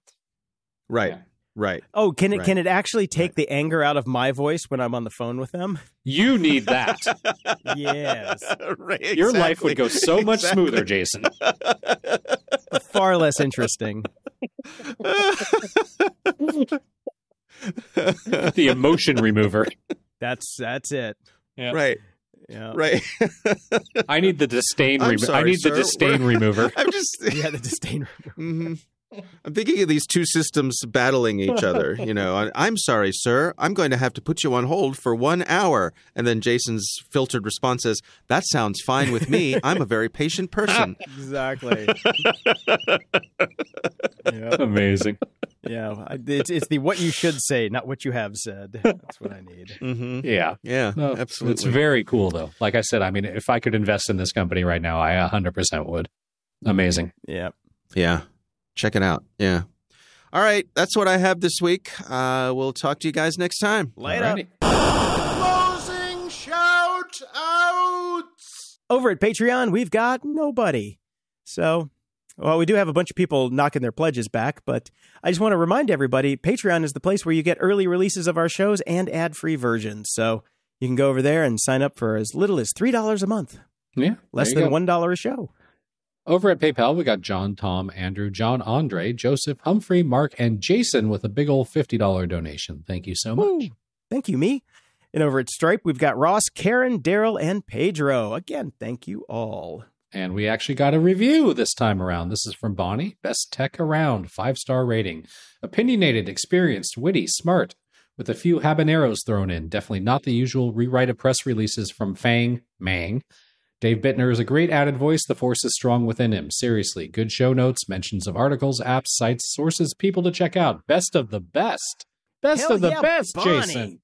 Right. Yeah. Right. Oh, can it Right. can it actually take the anger out of my voice when I'm on the phone with them? You need that. [laughs] Yes. [laughs] right. Your life would go so much Exactly. smoother, Jason. [laughs] Far less interesting. The emotion remover. That's that's it. Yeah. Right. Yeah. Right. I need the disdain. I'm Remo- I sorry, need the disdain We're- remover. I'm just. Yeah, the disdain. Remover. Mhm. I'm thinking of these two systems battling each other. [laughs] You know, I- I'm sorry, sir. I'm going to have to put you on hold for one hour. And then Jason's filtered response says, That sounds fine with me. I'm a very patient person. [laughs] Exactly. yeah. Amazing. Yeah. It's it's the what you should say, not what you have said. That's what I need. hmm Yeah. Yeah, No, absolutely. It's very cool, though. Like I said, I mean, if I could invest in this company right now, I 100% would. Amazing. Yeah. yeah. Check it out. Yeah. All right. That's what I have this week. Uh, we'll talk to you guys next time. Later. Closing shout outs. Over at Patreon, we've got nobody. So, well, we do have a bunch of people knocking their pledges back, but I just want to remind everybody Patreon is the place where you get early releases of our shows and ad free versions. So you can go over there and sign up for as little as $3 a month, Yeah. less than go. $1 a show. Over at PayPal, we got John, Tom, Andrew, John, Andre, Joseph, Humphrey, Mark, and Jason with a big old $50 donation. Thank you so much. Woo. Thank you, me. And over at Stripe, we've got Ross, Karen, Daryl, and Pedro. Again, thank you all. And we actually got a review this time around. This is from Bonnie. Best tech around, five star rating. Opinionated, experienced, witty, smart, with a few habaneros thrown in. Definitely not the usual rewrite of press releases from Fang Mang. Dave Bittner is a great added voice. The force is strong within him. Seriously, good show notes, mentions of articles, apps, sites, sources, people to check out. Best of the best. Best Hell of the yeah, best, Bonnie. Jason.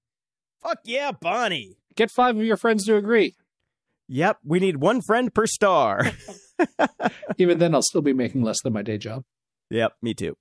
Fuck yeah, Bonnie. Get five of your friends to agree. Yep, we need one friend per star. [laughs] Even then, I'll still be making less than my day job. yep, me too.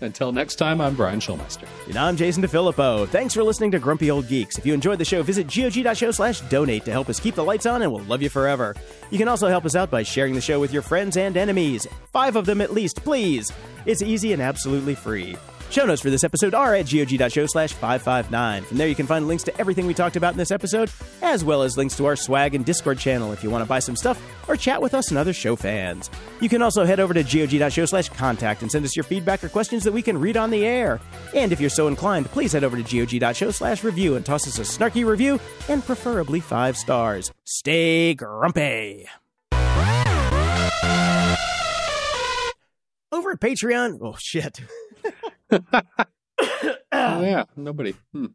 Until next time, I'm Brian Schulmeister. And I'm Jason DeFilippo. Thanks for listening to Grumpy Old Geeks. If you enjoyed the show, visit gog.show slash donate to help us keep the lights on and we'll love you forever. You can also help us out by sharing the show with your friends and enemies. Five of them at least, please. It's easy and absolutely free. Show notes for this episode are at gog.show slash 559. From there, you can find links to everything we talked about in this episode, as well as links to our swag and Discord channel if you want to buy some stuff or chat with us and other show fans. You can also head over to gog.show slash contact and send us your feedback or questions that we can read on the air. And if you're so inclined, please head over to gog.show slash review and toss us a snarky review and preferably five stars. Stay grumpy. Over at Patreon, oh shit. [laughs] [laughs] Oh, yeah, nobody. Hmm.